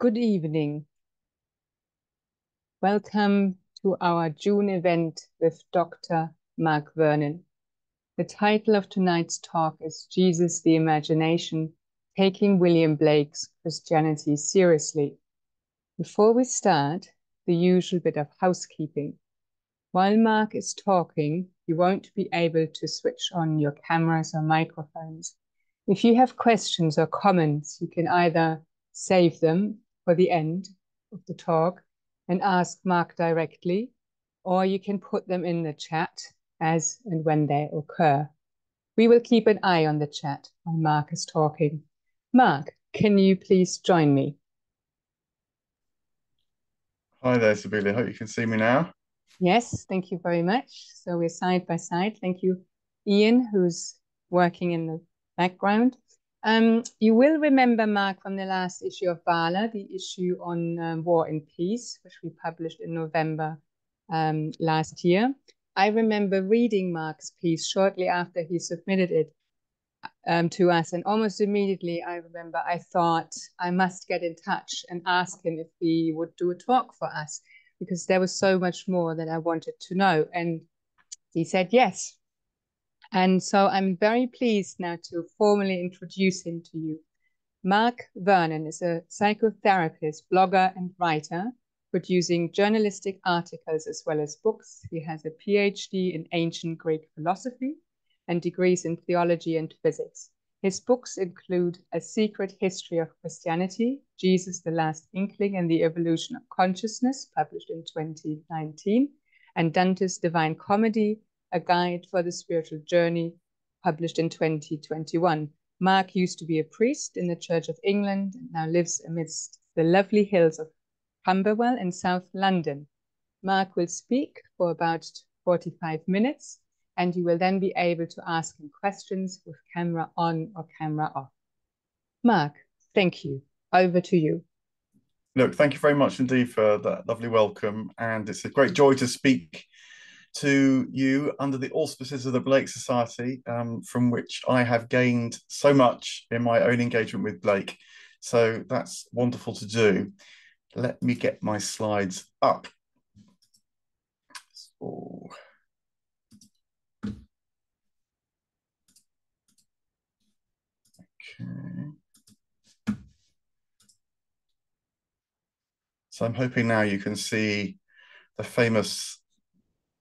Good evening. Welcome to our June event with Dr. Mark Vernon. The title of tonight's talk is Jesus the Imagination, Taking William Blake's Christianity Seriously. Before we start, the usual bit of housekeeping. While Mark is talking, you won't be able to switch on your cameras or microphones. If you have questions or comments, you can either save them for the end of the talk and ask Mark directly, or you can put them in the chat as and when they occur. We will keep an eye on the chat while Mark is talking. Mark, can you please join me? Hi there, Sibylle. Hope you can see me now. Yes, thank you very much. So we're side by side. Thank you, Ian, who's working in the background. Um, you will remember, Mark, from the last issue of Vala, the issue on um, war and peace, which we published in November um, last year. I remember reading Mark's piece shortly after he submitted it um, to us. And almost immediately, I remember I thought I must get in touch and ask him if he would do a talk for us, because there was so much more that I wanted to know. And he said yes. And so I'm very pleased now to formally introduce him to you. Mark Vernon is a psychotherapist, blogger, and writer, producing journalistic articles as well as books. He has a PhD in ancient Greek philosophy and degrees in theology and physics. His books include A Secret History of Christianity, Jesus the Last Inkling and the Evolution of Consciousness, published in 2019, and Dante's Divine Comedy, a Guide for the Spiritual Journey, published in 2021. Mark used to be a priest in the Church of England and now lives amidst the lovely hills of Camberwell in South London. Mark will speak for about 45 minutes and you will then be able to ask him questions with camera on or camera off. Mark, thank you. Over to you. Look, thank you very much indeed for that lovely welcome. And it's a great joy to speak to you under the auspices of the Blake Society, um, from which I have gained so much in my own engagement with Blake. So that's wonderful to do. Let me get my slides up. So, okay. So I'm hoping now you can see the famous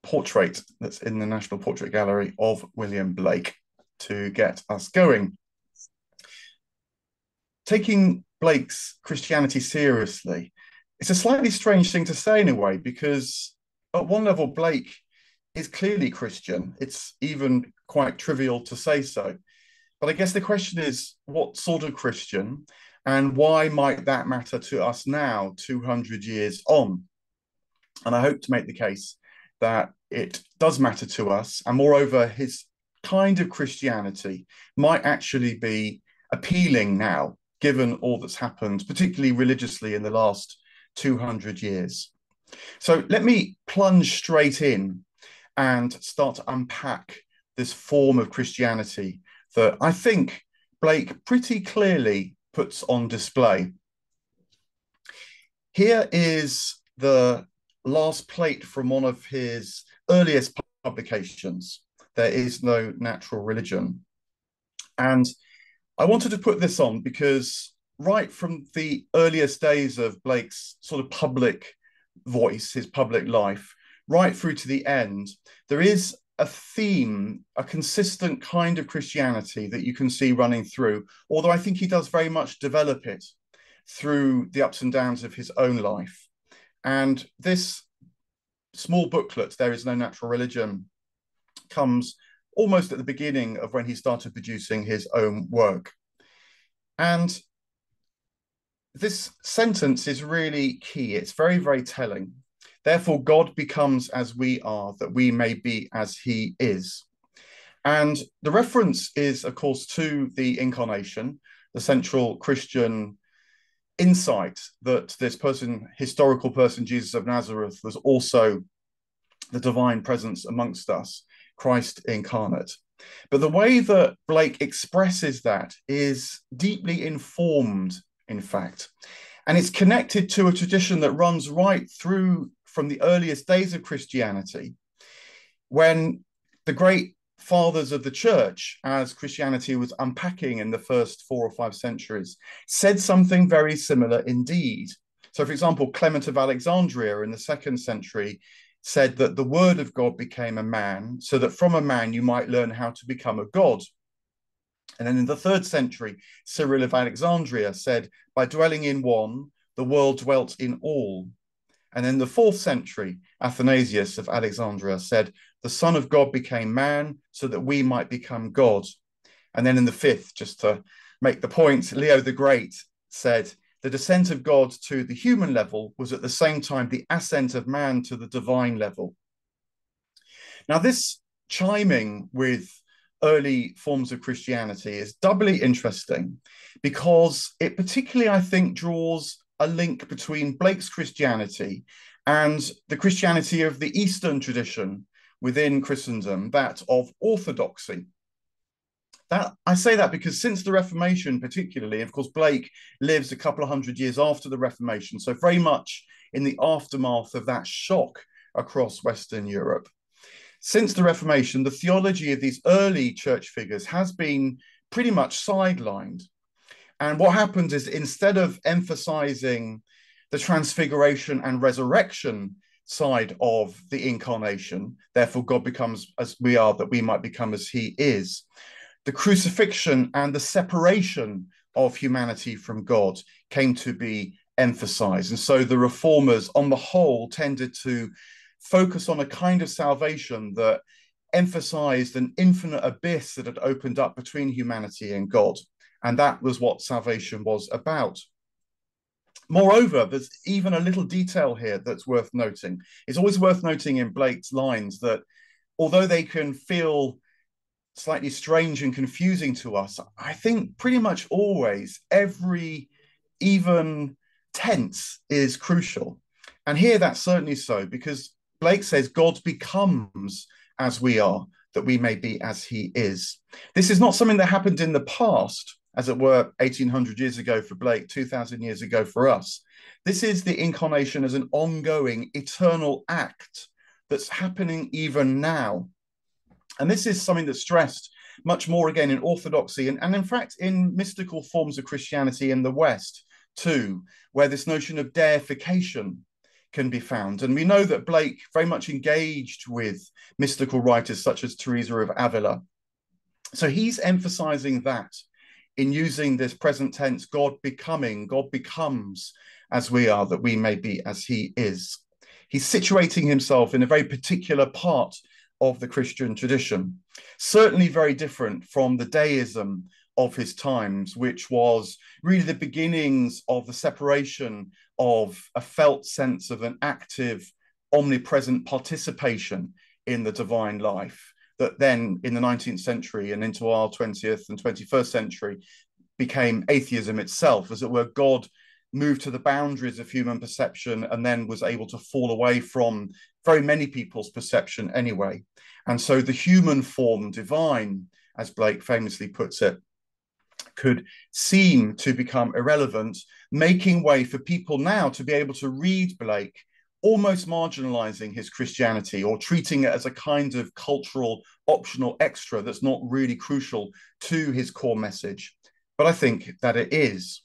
portrait that's in the National Portrait Gallery of William Blake to get us going. Taking Blake's Christianity seriously, it's a slightly strange thing to say in a way, because at one level, Blake is clearly Christian. It's even quite trivial to say so. But I guess the question is what sort of Christian and why might that matter to us now, 200 years on? And I hope to make the case that it does matter to us. And moreover, his kind of Christianity might actually be appealing now, given all that's happened, particularly religiously in the last 200 years. So let me plunge straight in and start to unpack this form of Christianity that I think Blake pretty clearly puts on display. Here is the last plate from one of his earliest publications. There is no natural religion. And I wanted to put this on because right from the earliest days of Blake's sort of public voice, his public life, right through to the end, there is a theme, a consistent kind of Christianity that you can see running through, although I think he does very much develop it through the ups and downs of his own life. And this small booklet, There is No Natural Religion, comes almost at the beginning of when he started producing his own work. And this sentence is really key. It's very, very telling. Therefore, God becomes as we are, that we may be as he is. And the reference is, of course, to the incarnation, the central Christian insight that this person, historical person, Jesus of Nazareth, was also the divine presence amongst us, Christ incarnate. But the way that Blake expresses that is deeply informed, in fact. And it's connected to a tradition that runs right through from the earliest days of Christianity, when the great fathers of the church, as Christianity was unpacking in the first four or five centuries, said something very similar indeed. So, for example, Clement of Alexandria in the second century said that the word of God became a man, so that from a man you might learn how to become a god. And then in the third century, Cyril of Alexandria said, by dwelling in one, the world dwelt in all. And in the fourth century, Athanasius of Alexandria said, the Son of God became man so that we might become God. And then in the fifth, just to make the point, Leo the Great said, the descent of God to the human level was at the same time the ascent of man to the divine level. Now, this chiming with early forms of Christianity is doubly interesting because it particularly, I think, draws a link between Blake's Christianity and the Christianity of the Eastern tradition within Christendom, that of orthodoxy. That I say that because since the Reformation, particularly, of course, Blake lives a couple of hundred years after the Reformation, so very much in the aftermath of that shock across Western Europe. Since the Reformation, the theology of these early church figures has been pretty much sidelined. And what happens is instead of emphasizing the transfiguration and resurrection side of the incarnation, therefore God becomes as we are, that we might become as he is, the crucifixion and the separation of humanity from God came to be emphasized. And so the reformers, on the whole, tended to focus on a kind of salvation that emphasized an infinite abyss that had opened up between humanity and God. And that was what salvation was about. Moreover, there's even a little detail here that's worth noting. It's always worth noting in Blake's lines that although they can feel slightly strange and confusing to us, I think pretty much always every even tense is crucial. And here that's certainly so because Blake says God becomes as we are, that we may be as he is. This is not something that happened in the past, as it were 1800 years ago for Blake, 2000 years ago for us. This is the incarnation as an ongoing, eternal act that's happening even now. And this is something that's stressed much more again in Orthodoxy and, and in fact in mystical forms of Christianity in the West too, where this notion of deification can be found. And we know that Blake very much engaged with mystical writers such as Teresa of Avila. So he's emphasizing that in using this present tense, God becoming, God becomes as we are, that we may be as he is. He's situating himself in a very particular part of the Christian tradition, certainly very different from the deism of his times, which was really the beginnings of the separation of a felt sense of an active, omnipresent participation in the divine life that then in the 19th century and into our 20th and 21st century became atheism itself, as it were, God moved to the boundaries of human perception and then was able to fall away from very many people's perception anyway. And so the human form divine, as Blake famously puts it, could seem to become irrelevant, making way for people now to be able to read Blake almost marginalizing his Christianity or treating it as a kind of cultural optional extra that's not really crucial to his core message. But I think that it is.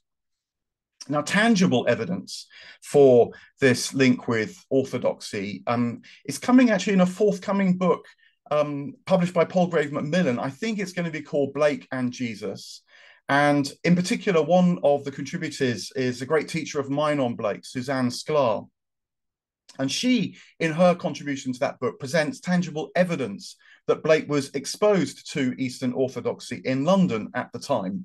Now, tangible evidence for this link with orthodoxy um, is coming actually in a forthcoming book um, published by Palgrave Macmillan. I think it's going to be called Blake and Jesus. And in particular, one of the contributors is a great teacher of mine on Blake, Susanne Sklar. And she, in her contribution to that book, presents tangible evidence that Blake was exposed to Eastern Orthodoxy in London at the time.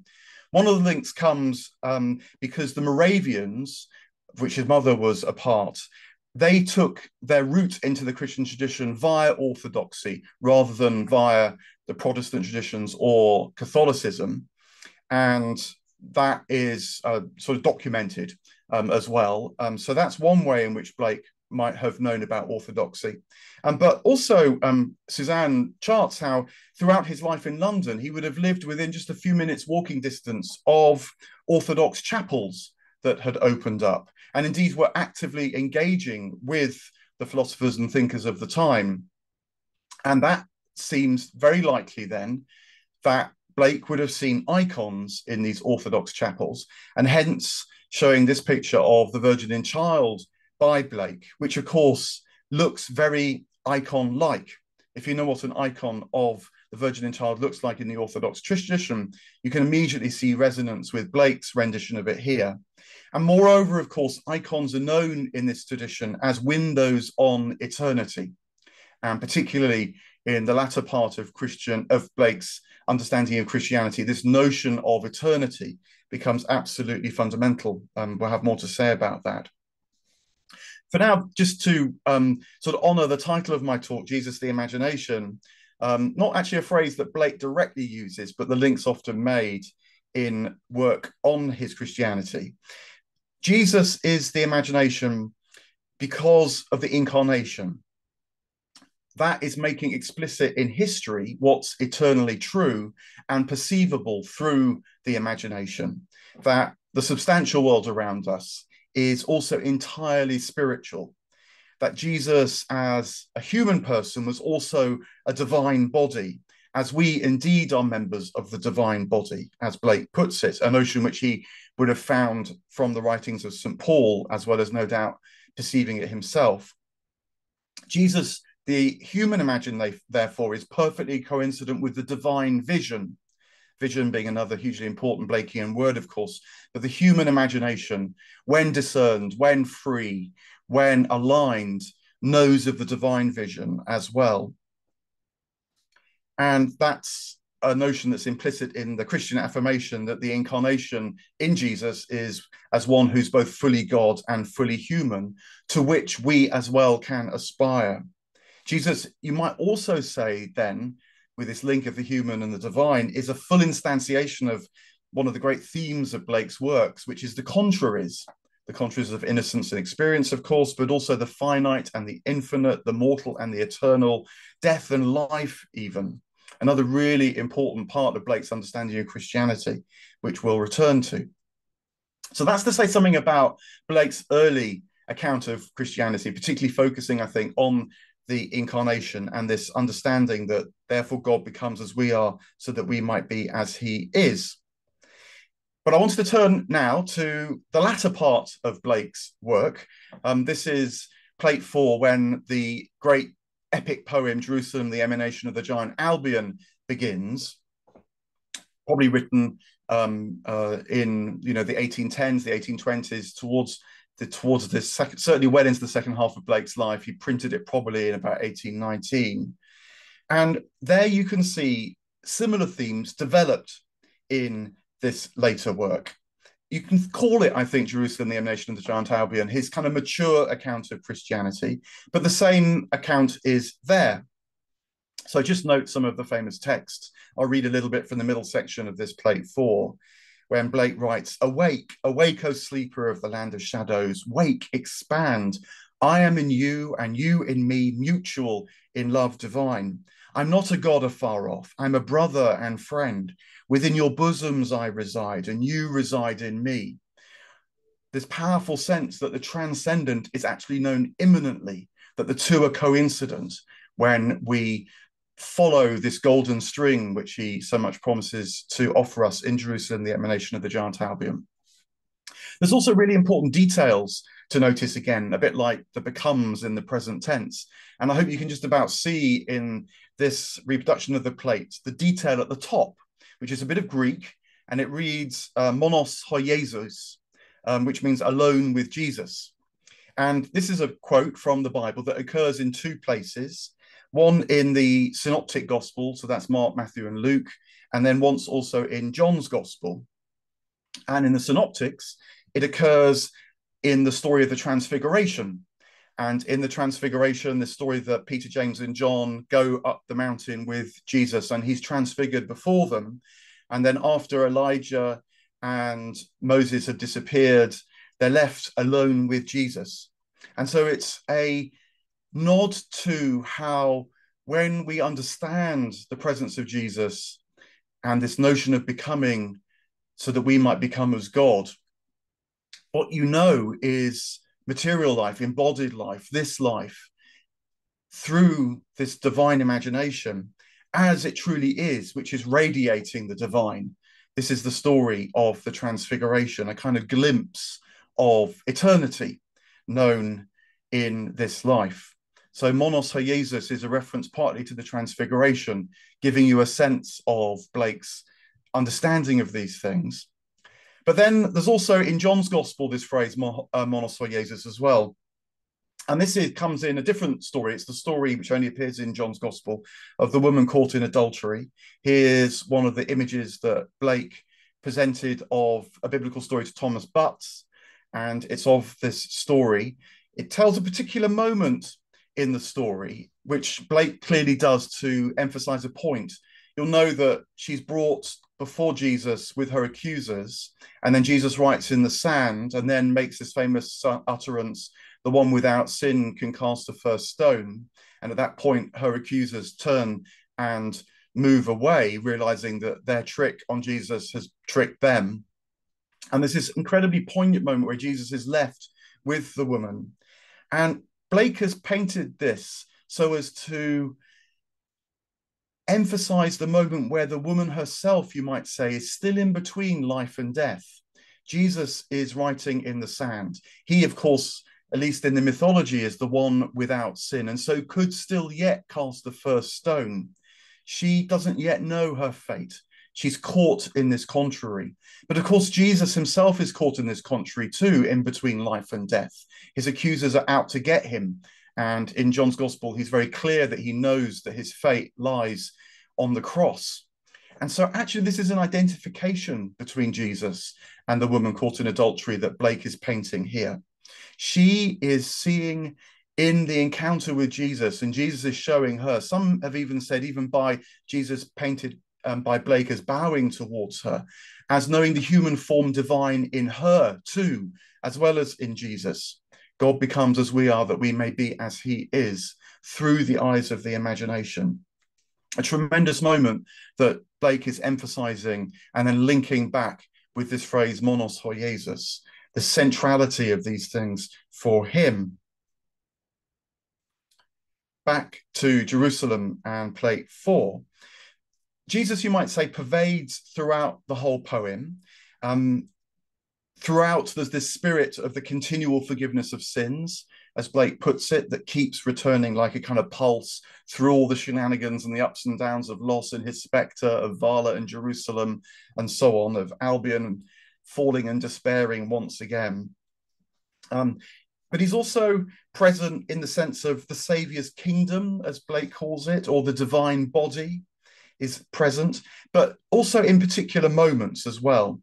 One of the links comes um, because the Moravians, of which his mother was a part, they took their route into the Christian tradition via Orthodoxy rather than via the Protestant traditions or Catholicism. And that is uh, sort of documented um, as well. Um, so that's one way in which Blake might have known about orthodoxy. Um, but also, um, Susanne charts how throughout his life in London, he would have lived within just a few minutes walking distance of Orthodox chapels that had opened up, and indeed were actively engaging with the philosophers and thinkers of the time. And that seems very likely then that Blake would have seen icons in these Orthodox chapels, and hence showing this picture of the Virgin and Child by Blake, which of course looks very icon like. If you know what an icon of the Virgin and Child looks like in the Orthodox tradition, you can immediately see resonance with Blake's rendition of it here. And moreover, of course, icons are known in this tradition as windows on eternity, and particularly in the latter part of Christian of Blake's understanding of Christianity, this notion of eternity becomes absolutely fundamental. Um, we'll have more to say about that. For now, just to um, sort of honor the title of my talk, Jesus the Imagination, um, not actually a phrase that Blake directly uses, but the links often made in work on his Christianity. Jesus is the imagination because of the incarnation. That is making explicit in history what's eternally true and perceivable through the imagination. That the substantial world around us is also entirely spiritual. That Jesus, as a human person, was also a divine body, as we indeed are members of the divine body, as Blake puts it, a notion which he would have found from the writings of St. Paul, as well as no doubt perceiving it himself. Jesus, the human imagination, therefore, is perfectly coincident with the divine vision. Vision being another hugely important Blakean word, of course, but the human imagination, when discerned, when free, when aligned, knows of the divine vision as well. And that's a notion that's implicit in the Christian affirmation that the incarnation in Jesus is as one who's both fully God and fully human, to which we as well can aspire. Jesus, you might also say then, with this link of the human and the divine, is a full instantiation of one of the great themes of Blake's works, which is the contraries. The contraries of innocence and experience, of course, but also the finite and the infinite, the mortal and the eternal, death and life, even another really important part of Blake's understanding of Christianity, which we'll return to. So that's to say something about Blake's early account of Christianity, particularly focusing, I think, on the incarnation and this understanding that therefore God becomes as we are so that we might be as he is. But I wanted to turn now to the latter part of Blake's work. Um, this is plate four when the great epic poem Jerusalem, the emanation of the giant Albion begins, probably written um, uh, in you know the 1810s, the 1820s, towards the towards this second, certainly well into the second half of Blake's life. He printed it probably in about 1819, and there you can see similar themes developed in this later work you can call it, I think, Jerusalem, the emanation of the giant Albion, his kind of mature account of Christianity, but the same account is there. So just note some of the famous texts. I'll read a little bit from the middle section of this plate four, when Blake writes, Awake, awake, O sleeper of the land of shadows, wake, expand. I am in you and you in me, mutual in love divine. I'm not a God afar off, I'm a brother and friend. Within your bosoms I reside, and you reside in me. This powerful sense that the transcendent is actually known immanently, that the two are coincident when we follow this golden string which he so much promises to offer us in Jerusalem, the emanation of the giant Albion. There's also really important details to notice again, a bit like the becomes in the present tense. And I hope you can just about see in this reproduction of the plate the detail at the top which is a bit of Greek, and it reads uh, monos ho Jesus, um, which means alone with Jesus. And this is a quote from the Bible that occurs in two places one in the synoptic gospel, so that's Mark, Matthew, and Luke, and then once also in John's gospel. And in the synoptics, it occurs in the story of the transfiguration. And in the transfiguration, the story that Peter, James, and John go up the mountain with Jesus and he's transfigured before them. And then after Elijah and Moses have disappeared, they're left alone with Jesus. And so it's a nod to how, when we understand the presence of Jesus and this notion of becoming so that we might become as God, what you know is material life, embodied life, this life, through this divine imagination as it truly is, which is radiating the divine. This is the story of the Transfiguration, a kind of glimpse of eternity known in this life. So, Monos Jesus is a reference partly to the Transfiguration, giving you a sense of Blake's understanding of these things. But then there's also in John's Gospel this phrase, uh, Monos Jesus, as well. And this is, comes in a different story. It's the story which only appears in John's Gospel of the woman caught in adultery. Here's one of the images that Blake presented of a biblical story to Thomas Butts, and it's of this story. It tells a particular moment in the story, which Blake clearly does to emphasize a point. You'll know that she's brought before Jesus with her accusers, and then Jesus writes in the sand and then makes this famous utterance the one without sin can cast the first stone. And at that point, her accusers turn and move away, realizing that their trick on Jesus has tricked them. And there's this incredibly poignant moment where Jesus is left with the woman. And Blake has painted this so as to emphasize the moment where the woman herself, you might say, is still in between life and death. Jesus is writing in the sand. He, of course, at least in the mythology, is the one without sin, and so could still yet cast the first stone. She doesn't yet know her fate. She's caught in this contrary. But of course, Jesus himself is caught in this contrary too, in between life and death. His accusers are out to get him. And in John's gospel, he's very clear that he knows that his fate lies on the cross. And so, actually, this is an identification between Jesus and the woman caught in adultery that Blake is painting here. She is seeing in the encounter with Jesus, and Jesus is showing her. Some have even said, even by Jesus painted um, by Blake as bowing towards her, as knowing the human form divine in her too, as well as in Jesus. God becomes as we are, that we may be as he is through the eyes of the imagination. A tremendous moment that Blake is emphasizing and then linking back with this phrase, monos ho Jesus, the centrality of these things for him. Back to Jerusalem and plate four. Jesus, you might say, pervades throughout the whole poem. Um, throughout, there's this spirit of the continual forgiveness of sins, as Blake puts it, that keeps returning like a kind of pulse through all the shenanigans and the ups and downs of Los in his spectre, of Vala and Jerusalem, and so on, of Albion falling and despairing once again. Um, but he's also present in the sense of the Saviour's kingdom, as Blake calls it, or the divine body is present, but also in particular moments as well.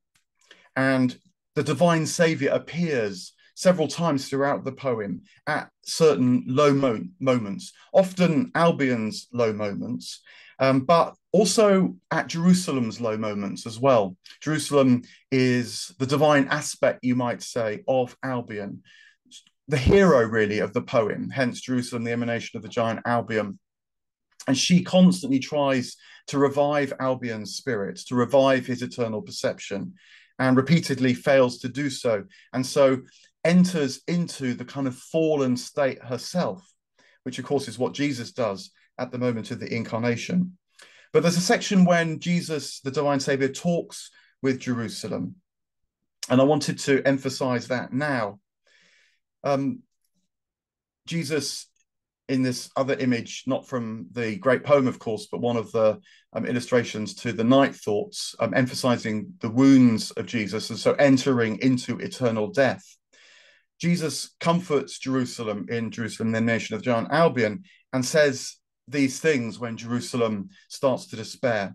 And the divine Saviour appears several times throughout the poem at certain low mo- moments, often Albion's low moments, um, but also at Jerusalem's low moments as well. Jerusalem is the divine aspect, you might say, of Albion, the hero really of the poem, hence Jerusalem, the emanation of the giant Albion. And she constantly tries to revive Albion's spirit, to revive his eternal perception, and repeatedly fails to do so. And so enters into the kind of fallen state herself, which of course is what Jesus does at the moment of the incarnation. But there's a section when Jesus, the divine Savior, talks with Jerusalem. And I wanted to emphasize that now. Um, Jesus, in this other image, not from the great poem, of course, but one of the um, illustrations to the night thoughts, um, emphasizing the wounds of Jesus, and so entering into eternal death. Jesus comforts Jerusalem in Jerusalem, the nation of John Albion, and says these things when Jerusalem starts to despair.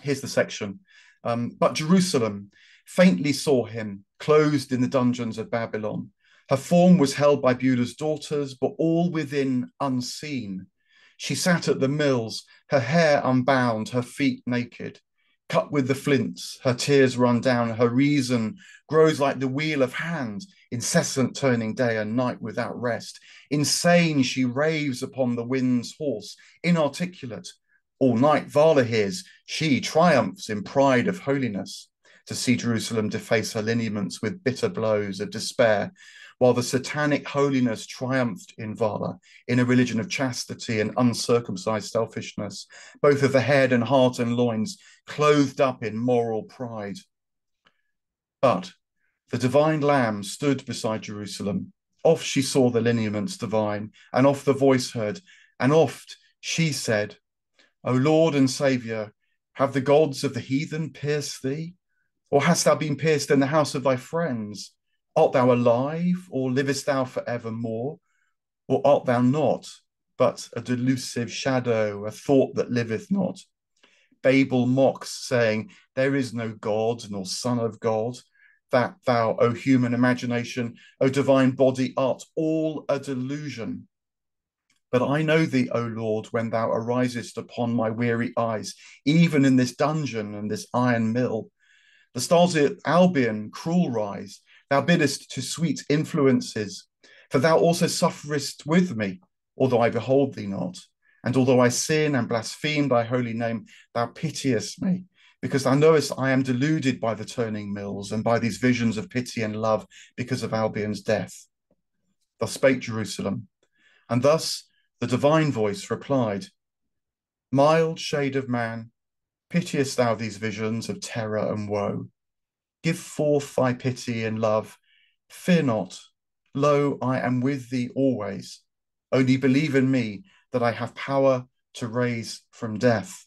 Here's the section. Um, but Jerusalem faintly saw him closed in the dungeons of Babylon. Her form was held by Beulah's daughters, but all within unseen. She sat at the mills, her hair unbound, her feet naked. Cut with the flints, her tears run down, her reason grows like the wheel of hand incessant turning day and night without rest. Insane, she raves upon the wind's horse, inarticulate. All night Vala hears, she triumphs in pride of holiness. to see Jerusalem deface her lineaments with bitter blows of despair, while the satanic holiness triumphed in Vala, in a religion of chastity and uncircumcised selfishness, both of the head and heart and loins, clothed up in moral pride. But the divine Lamb stood beside Jerusalem. Oft she saw the lineaments divine, and oft the voice heard, and oft she said, O Lord and Saviour, have the gods of the heathen pierced thee? Or hast thou been pierced in the house of thy friends? Art thou alive, or livest thou for evermore? Or art thou not, but a delusive shadow, a thought that liveth not? Babel mocks, saying, There is no God, nor Son of God. That thou, O human imagination, O divine body, art all a delusion. But I know thee, O Lord, when thou arisest upon my weary eyes, even in this dungeon and this iron mill. The stars of Albion cruel rise, thou biddest to sweet influences, for thou also sufferest with me, although I behold thee not. And although I sin and blaspheme thy holy name, thou pitiest me, because thou knowest I am deluded by the turning mills and by these visions of pity and love because of Albion's death. Thus spake Jerusalem, and thus the divine voice replied, Mild shade of man, pitiest thou these visions of terror and woe? Give forth thy pity and love. Fear not. Lo, I am with thee always. Only believe in me that I have power to raise from death.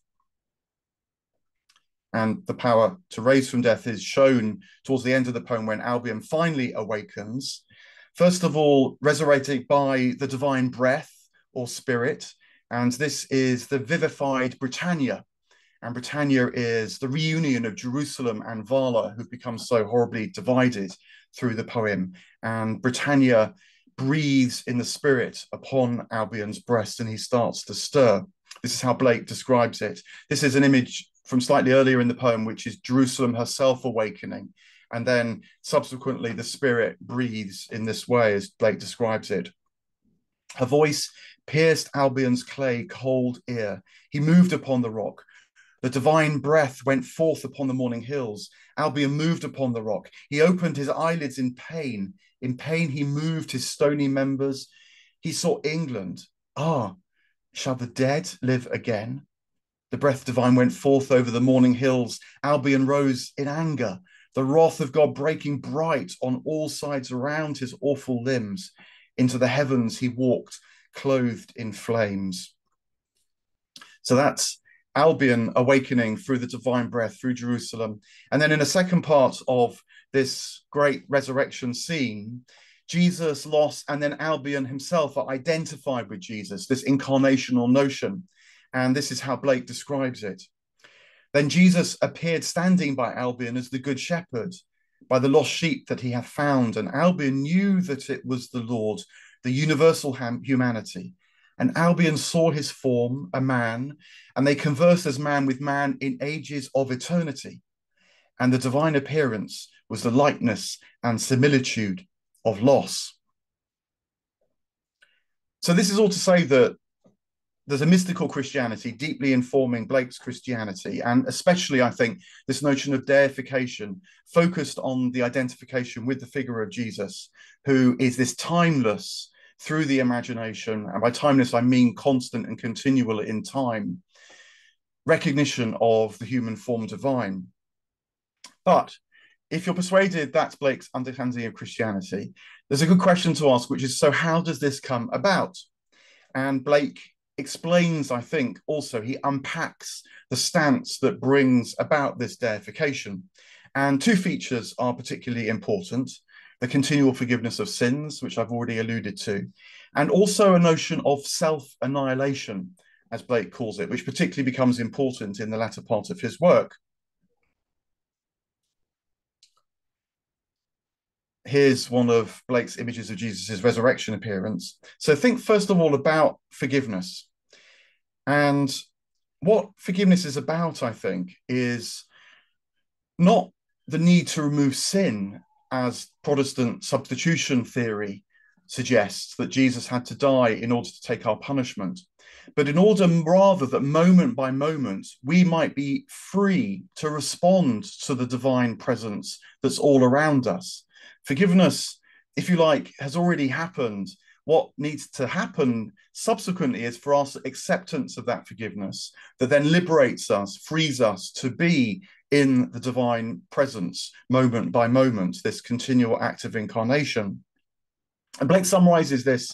And the power to raise from death is shown towards the end of the poem when Albion finally awakens. First of all, resurrected by the divine breath or spirit. And this is the vivified Britannia, and Britannia is the reunion of Jerusalem and Vala, who've become so horribly divided through the poem. And Britannia breathes in the spirit upon Albion's breast and he starts to stir. This is how Blake describes it. This is an image from slightly earlier in the poem, which is Jerusalem herself awakening. And then subsequently, the spirit breathes in this way, as Blake describes it. Her voice pierced Albion's clay cold ear. He moved upon the rock. The divine breath went forth upon the morning hills. Albion moved upon the rock. He opened his eyelids in pain. In pain, he moved his stony members. He saw England. Ah, shall the dead live again? The breath divine went forth over the morning hills. Albion rose in anger, the wrath of God breaking bright on all sides around his awful limbs. Into the heavens he walked, clothed in flames. So that's Albion awakening through the divine breath through Jerusalem. And then in the second part of this great resurrection scene, Jesus lost and then Albion himself are identified with Jesus, this incarnational notion. And this is how Blake describes it. Then Jesus appeared standing by Albion as the good shepherd, by the lost sheep that he had found. And Albion knew that it was the Lord, the universal humanity. And Albion saw his form, a man, and they conversed as man with man in ages of eternity. And the divine appearance was the likeness and similitude of Los. So, this is all to say that there's a mystical Christianity deeply informing Blake's Christianity, and especially, I think, this notion of deification focused on the identification with the figure of Jesus, who is this timeless, through the imagination, and by timeless I mean constant and continual in time, recognition of the human form divine. But if you're persuaded that's Blake's understanding of Christianity, there's a good question to ask, which is so how does this come about? And Blake explains, I think, also, he unpacks the stance that brings about this deification. And two features are particularly important the continual forgiveness of sins, which I've already alluded to, and also a notion of self annihilation, as Blake calls it, which particularly becomes important in the latter part of his work. Here's one of Blake's images of Jesus' resurrection appearance. So think first of all about forgiveness. And what forgiveness is about, I think, is not the need to remove sin as Protestant substitution theory suggests that Jesus had to die in order to take our punishment. but in order rather that moment by moment we might be free to respond to the divine presence that's all around us. Forgiveness, if you like, has already happened. What needs to happen subsequently is for us acceptance of that forgiveness that then liberates us, frees us to be in the divine presence moment by moment, this continual act of incarnation. And Blake summarizes this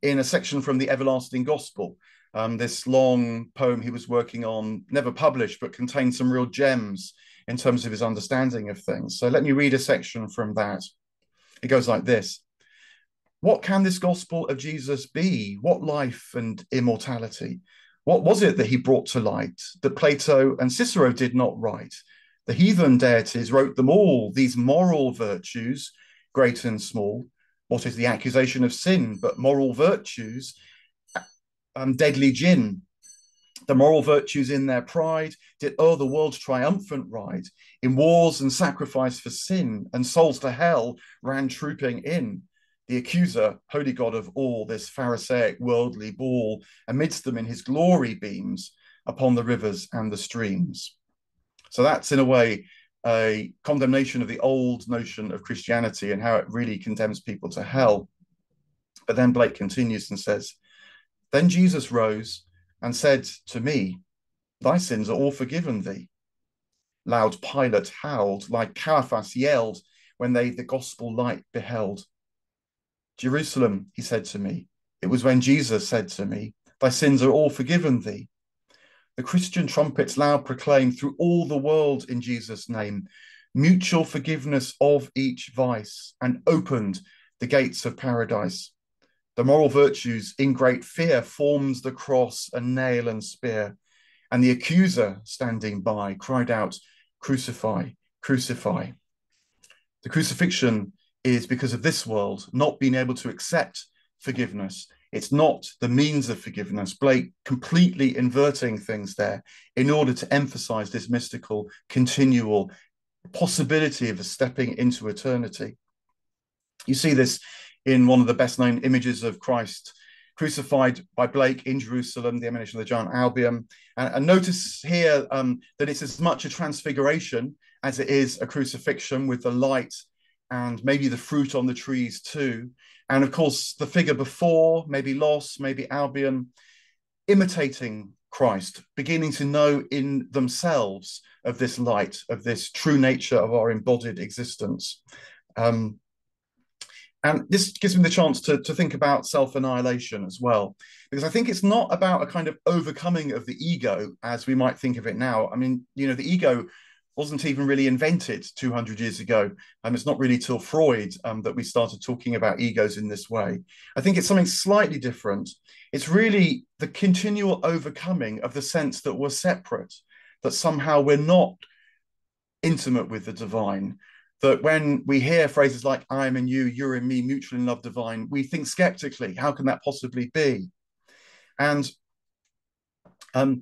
in a section from the Everlasting Gospel, um, this long poem he was working on, never published, but contained some real gems in terms of his understanding of things. So let me read a section from that. It goes like this What can this gospel of Jesus be? What life and immortality? What was it that he brought to light that Plato and Cicero did not write? The heathen deities wrote them all, these moral virtues, great and small. What is the accusation of sin but moral virtues? Um, deadly gin. The moral virtues in their pride did o'er the world's triumphant ride. In wars and sacrifice for sin, and souls to hell ran trooping in. The accuser, holy God of all, this Pharisaic worldly ball, amidst them in his glory beams upon the rivers and the streams. So that's in a way a condemnation of the old notion of Christianity and how it really condemns people to hell. But then Blake continues and says, Then Jesus rose and said to me, Thy sins are all forgiven thee. Loud Pilate howled, like Caiaphas yelled when they the gospel light beheld. Jerusalem, he said to me, it was when Jesus said to me, Thy sins are all forgiven thee. The Christian trumpets loud proclaim through all the world in Jesus' name mutual forgiveness of each vice and opened the gates of paradise. The moral virtues in great fear forms the cross and nail and spear. And the accuser standing by cried out, Crucify, crucify. The crucifixion is because of this world not being able to accept forgiveness it's not the means of forgiveness. Blake completely inverting things there in order to emphasize this mystical, continual possibility of stepping into eternity. You see this in one of the best known images of Christ crucified by Blake in Jerusalem, the emanation of the giant Albion. And, and notice here um, that it's as much a transfiguration as it is a crucifixion with the light and maybe the fruit on the trees too. And of course, the figure before, maybe Los, maybe Albion, imitating Christ, beginning to know in themselves of this light, of this true nature of our embodied existence. Um, and this gives me the chance to, to think about self annihilation as well, because I think it's not about a kind of overcoming of the ego as we might think of it now. I mean, you know, the ego wasn't even really invented 200 years ago. Um, it's not really till Freud um, that we started talking about egos in this way. I think it's something slightly different. It's really the continual overcoming of the sense that we're separate, that somehow we're not intimate with the divine. That when we hear phrases like I am in you, you're in me, mutual in love divine, we think skeptically, how can that possibly be? And um,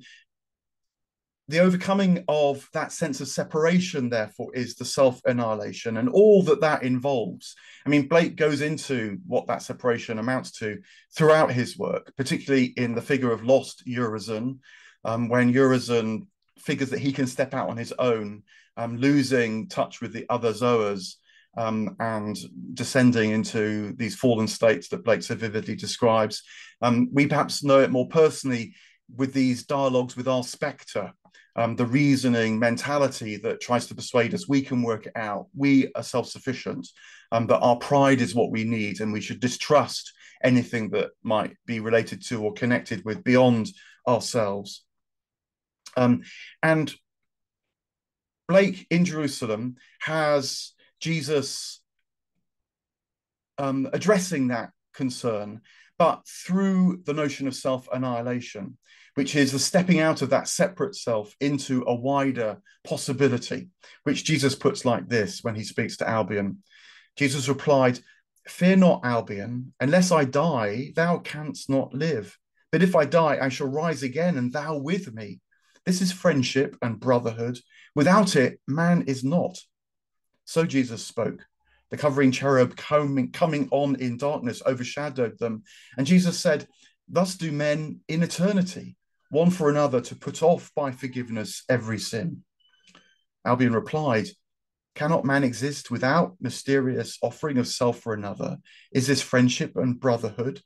the overcoming of that sense of separation, therefore, is the self annihilation and all that that involves. I mean, Blake goes into what that separation amounts to throughout his work, particularly in the figure of lost Urizen, um, when Urizen figures that he can step out on his own, um, losing touch with the other Zoas. Um, and descending into these fallen states that Blake so vividly describes. Um, we perhaps know it more personally with these dialogues with our spectre, um, the reasoning mentality that tries to persuade us we can work it out, we are self sufficient, um, that our pride is what we need, and we should distrust anything that might be related to or connected with beyond ourselves. Um, and Blake in Jerusalem has Jesus um, addressing that concern, but through the notion of self annihilation which is the stepping out of that separate self into a wider possibility, which Jesus puts like this when he speaks to Albion. Jesus replied, Fear not, Albion, unless I die, thou canst not live. But if I die, I shall rise again, and thou with me. This is friendship and brotherhood. Without it, man is not. So Jesus spoke. The covering cherub coming, coming on in darkness overshadowed them. And Jesus said, thus do men in eternity, one for another to put off by forgiveness every sin. Albion replied, Cannot man exist without mysterious offering of self for another? Is this friendship and brotherhood?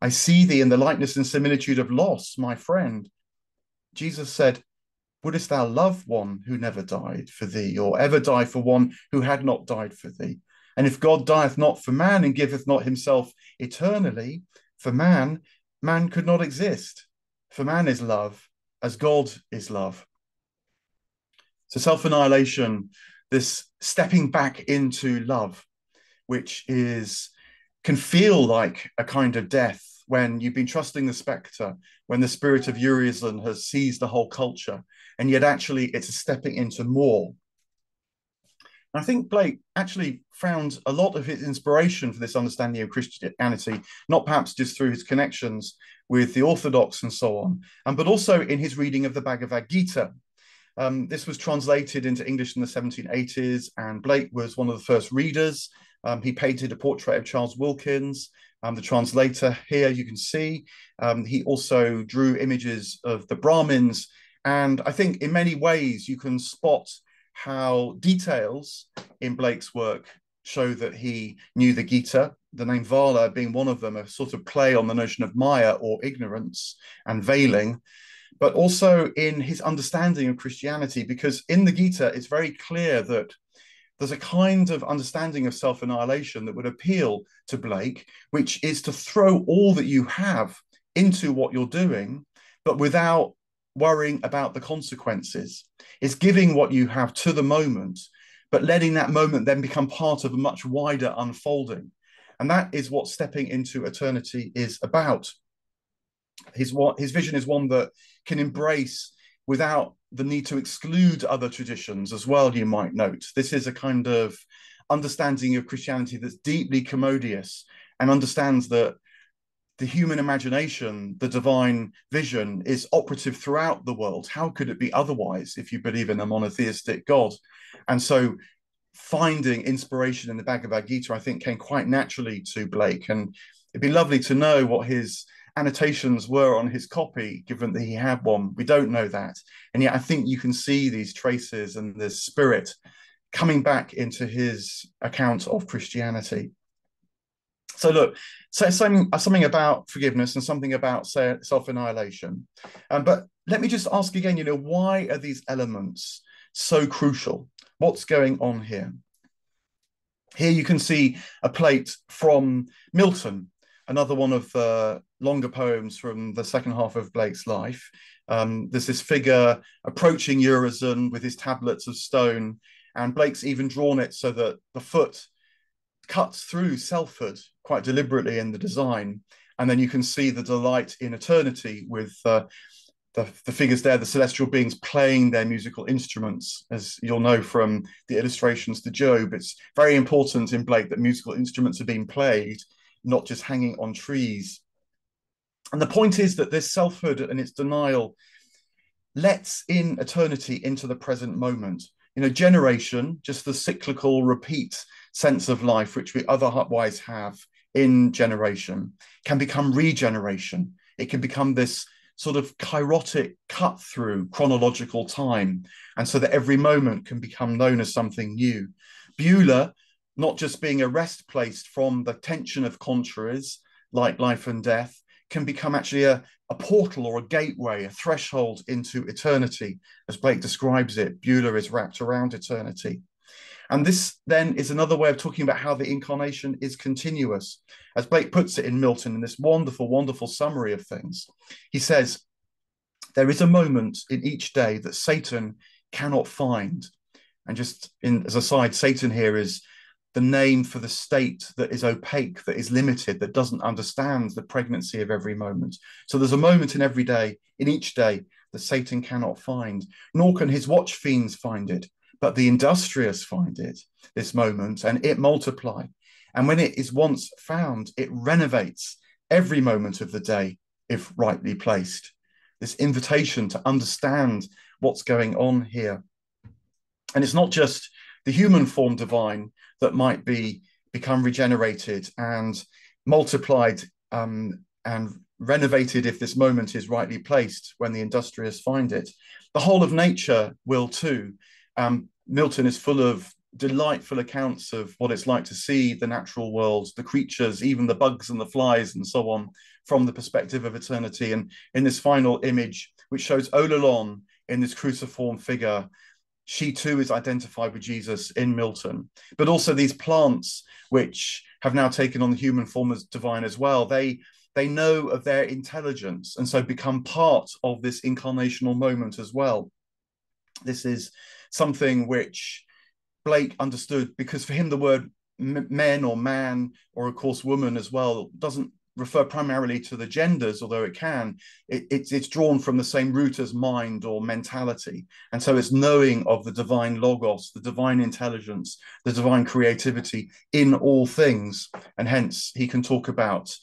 I see thee in the likeness and similitude of Los, my friend. Jesus said, Wouldst thou love one who never died for thee, or ever die for one who had not died for thee? And if God dieth not for man and giveth not himself eternally for man, man could not exist. For man is love, as God is love. So self annihilation, this stepping back into love, which is can feel like a kind of death when you've been trusting the spectre, when the spirit of Urizen has seized the whole culture, and yet actually it's a stepping into more. And I think Blake actually found a lot of his inspiration for this understanding of Christianity, not perhaps just through his connections with the Orthodox and so on, but also in his reading of the Bhagavad Gita. Um, this was translated into English in the 1780s, and Blake was one of the first readers. Um, he painted a portrait of Charles Wilkins, um, the translator here you can see. Um, he also drew images of the Brahmins. And I think in many ways you can spot how details in Blake's work show that he knew the Gita, the name Vala being one of them, a sort of play on the notion of Maya or ignorance and veiling, but also in his understanding of Christianity, because in the Gita, it's very clear that there's a kind of understanding of self annihilation that would appeal to Blake, which is to throw all that you have into what you're doing, but without worrying about the consequences. It's giving what you have to the moment, but letting that moment then become part of a much wider unfolding. And that is what stepping into eternity is about. His, what, his vision is one that can embrace without the need to exclude other traditions as well, you might note. This is a kind of understanding of Christianity that's deeply commodious and understands that the human imagination, the divine vision, is operative throughout the world. How could it be otherwise if you believe in a monotheistic God? And so finding inspiration in the Bhagavad Gita, I think, came quite naturally to Blake. And it'd be lovely to know what his annotations were on his copy, given that he had one. We don't know that. And yet I think you can see these traces and this spirit coming back into his account of Christianity. So look, so something, something about forgiveness and something about self-annihilation. Um, but let me just ask again, you know, why are these elements so crucial? What's going on here? Here you can see a plate from Milton, another one of the longer poems from the second half of Blake's life. Um, there's this figure approaching Urizen with his tablets of stone, and Blake's even drawn it so that the foot cuts through selfhood quite deliberately in the design. And then you can see the delight in eternity with uh, the, the figures there, the celestial beings playing their musical instruments. As you'll know from the illustrations to Job, it's very important in Blake that musical instruments are being played not just hanging on trees. And the point is that this selfhood and its denial lets in eternity into the present moment. You know, generation, just the cyclical repeat sense of life, which we otherwise have in generation, can become regeneration. It can become this sort of kairotic cut through chronological time. And so that every moment can become known as something new. Beulah not just being a rest place from the tension of contraries like life and death, can become actually a, a portal or a gateway, a threshold into eternity. As Blake describes it, Beulah is wrapped around eternity. And this then is another way of talking about how the incarnation is continuous. As Blake puts it in Milton in this wonderful, wonderful summary of things, he says, There is a moment in each day that Satan cannot find. And just in, as a side, Satan here is the name for the state that is opaque, that is limited, that doesn't understand the pregnancy of every moment. So there's a moment in every day, in each day, that Satan cannot find, nor can his watch fiends find it, but the industrious find it, this moment, and it multiply. And when it is once found, it renovates every moment of the day if rightly placed. This invitation to understand what's going on here. And it's not just the human form divine that might be become regenerated and multiplied um, and renovated if this moment is rightly placed when the industrious find it. The whole of nature will too. Um, Milton is full of delightful accounts of what it's like to see the natural world, the creatures, even the bugs and the flies and so on, from the perspective of eternity. And in this final image, which shows Ololon in this cruciform figure, she too is identified with Jesus in Milton. But also these plants, which have now taken on the human form as divine as well, they they know of their intelligence and so become part of this incarnational moment as well. This is something which Blake understood because for him the word men or man or of course woman as well doesn't refer primarily to the genders, although it can, it, it's, it's drawn from the same root as mind or mentality. And so it's knowing of the divine logos, the divine intelligence, the divine creativity in all things. And hence he can talk about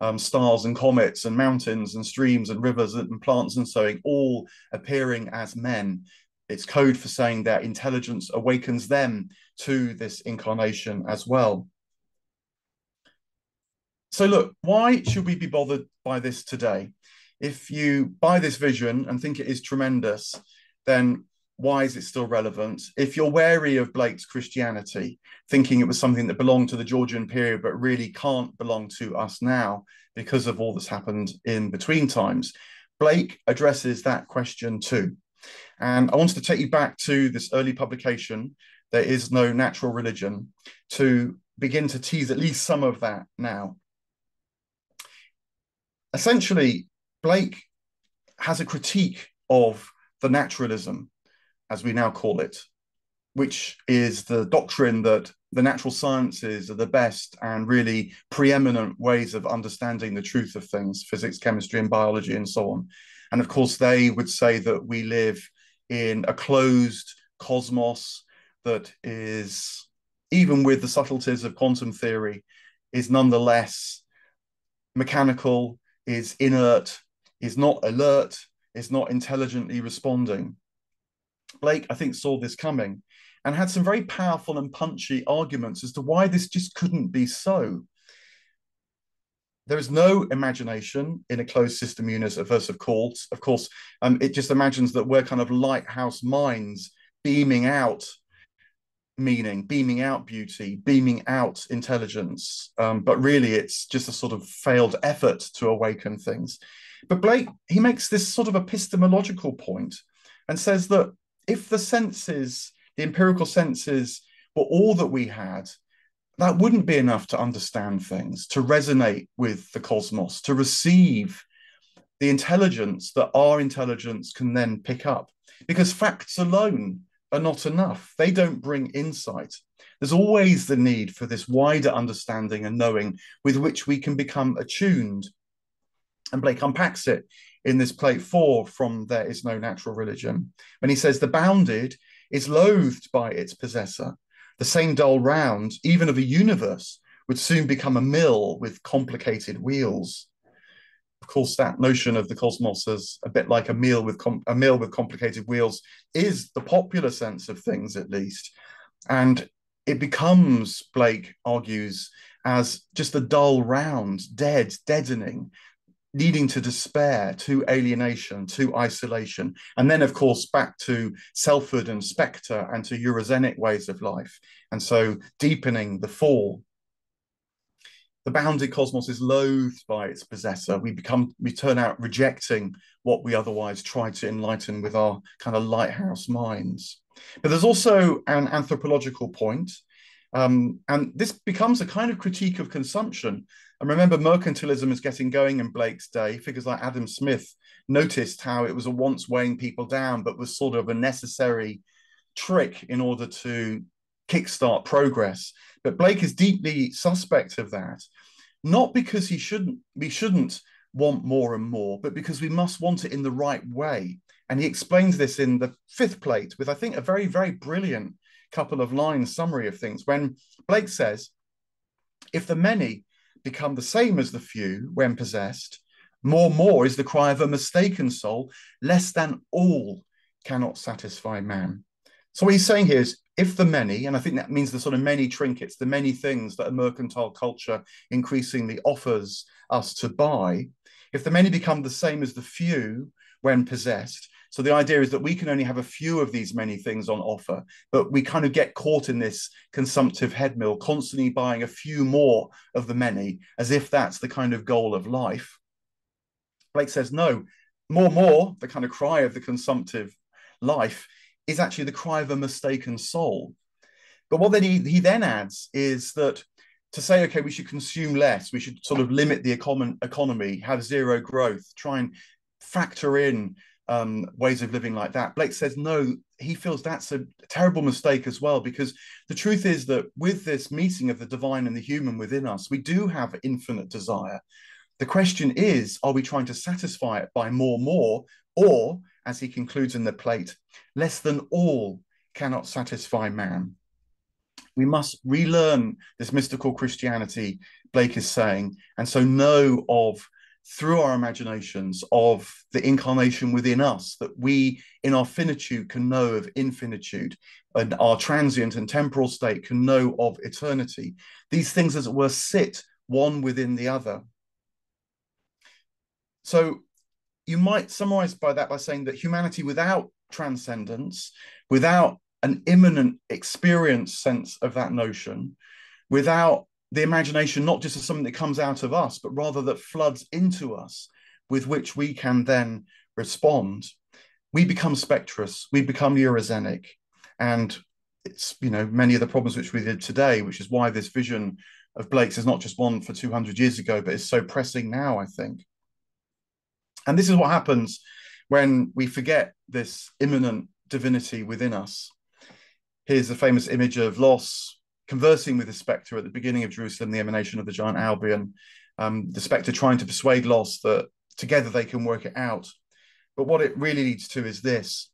um, stars and comets and mountains and streams and rivers and plants and so on, all appearing as men. It's code for saying that intelligence awakens them to this incarnation as well. So, look, why should we be bothered by this today? If you buy this vision and think it is tremendous, then why is it still relevant? If you're wary of Blake's Christianity, thinking it was something that belonged to the Georgian period but really can't belong to us now because of all that's happened in between times, Blake addresses that question too. And I wanted to take you back to this early publication, There is No Natural Religion, to begin to tease at least some of that now essentially, Blake has a critique of the naturalism, as we now call it, which is the doctrine that the natural sciences are the best and really preeminent ways of understanding the truth of things physics, chemistry, and biology, and so on. And of course, they would say that we live in a closed cosmos that is, even with the subtleties of quantum theory, is nonetheless mechanical, is inert, is not alert, is not intelligently responding. Blake, I think, saw this coming and had some very powerful and punchy arguments as to why this just couldn't be so. There is no imagination in a closed system universe of course. Of course, um, it just imagines that we're kind of lighthouse minds beaming out meaning, beaming out beauty, beaming out intelligence. Um, but really, it's just a sort of failed effort to awaken things. But Blake, he makes this sort of epistemological point and says that if the senses, the empirical senses, were all that we had, that wouldn't be enough to understand things, to resonate with the cosmos, to receive the intelligence that our intelligence can then pick up. Because facts alone are not enough. They don't bring insight. There's always the need for this wider understanding and knowing with which we can become attuned. And Blake unpacks it in this plate four from There Is No Natural Religion. When he says, The bounded is loathed by its possessor. The same dull round, even of a universe, would soon become a mill with complicated wheels. Of course, that notion of the cosmos as a bit like a meal with a mill with complicated wheels is the popular sense of things, at least, and it becomes, Blake argues, as just a dull round, dead, deadening, leading to despair, to alienation, to isolation, and then, of course, back to selfhood and spectre and to Urizenic ways of life, and so deepening the fall the bounded cosmos is loathed by its possessor. We become, we turn out rejecting what we otherwise try to enlighten with our kind of lighthouse minds. But there's also an anthropological point, um, and this becomes a kind of critique of consumption. And remember, mercantilism is getting going in Blake's day. Figures like Adam Smith noticed how it was a once weighing people down, but was sort of a necessary trick in order to kickstart progress. But Blake is deeply suspect of that, not because he shouldn't we shouldn't want more and more, but because we must want it in the right way. And he explains this in the fifth plate with, I think, a very, very brilliant couple of lines summary of things. When Blake says, if the many become the same as the few when possessed, more, more is the cry of a mistaken soul, less than all cannot satisfy man. So what he's saying here is if the many, and I think that means the sort of many trinkets, the many things that a mercantile culture increasingly offers us to buy, if the many become the same as the few when possessed, so the idea is that we can only have a few of these many things on offer, but we kind of get caught in this consumptive headmill, constantly buying a few more of the many, as if that's the kind of goal of life. Blake says, no, more, more, the kind of cry of the consumptive life is actually the cry of a mistaken soul. But what then he, he then adds is that to say, okay, we should consume less, we should sort of limit the econ- economy, have zero growth, try and factor in um, ways of living like that. Blake says no, he feels that's a terrible mistake as well, because the truth is that with this meeting of the divine and the human within us, we do have infinite desire. The question is, are we trying to satisfy it by more, more, or, as he concludes in the plate, less than all cannot satisfy man? We must relearn this mystical Christianity, Blake is saying, and so know of through our imaginations of the incarnation within us, that we in our finitude can know of infinitude, and our transient and temporal state can know of eternity. These things, as it were, sit one within the other. So you might summarize by that by saying that humanity without transcendence, without an immanent experience sense of that notion, without the imagination not just as something that comes out of us, but rather that floods into us, with which we can then respond, we become spectrous, we become Urizenic. And it's, you know, many of the problems which we did today, which is why this vision of Blake's is not just one for 200 years ago, but is so pressing now, I think. And this is what happens when we forget this immanent divinity within us. Here's the famous image of Los conversing with the spectre at the beginning of Jerusalem, the emanation of the giant Albion, um, the spectre trying to persuade Los that together they can work it out. But what it really leads to is this,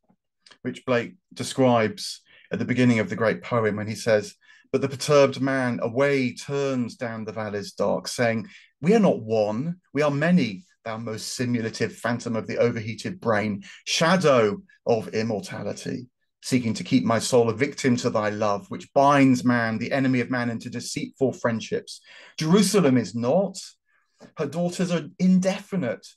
which Blake describes at the beginning of the great poem when he says, But the perturbed man away turns down the valleys dark, saying, We are not one, we are many, thou most simulative phantom of the overheated brain, shadow of immortality seeking to keep my soul a victim to thy love, which binds man, the enemy of man, into deceitful friendships. Jerusalem is not. Her daughters are indefinite.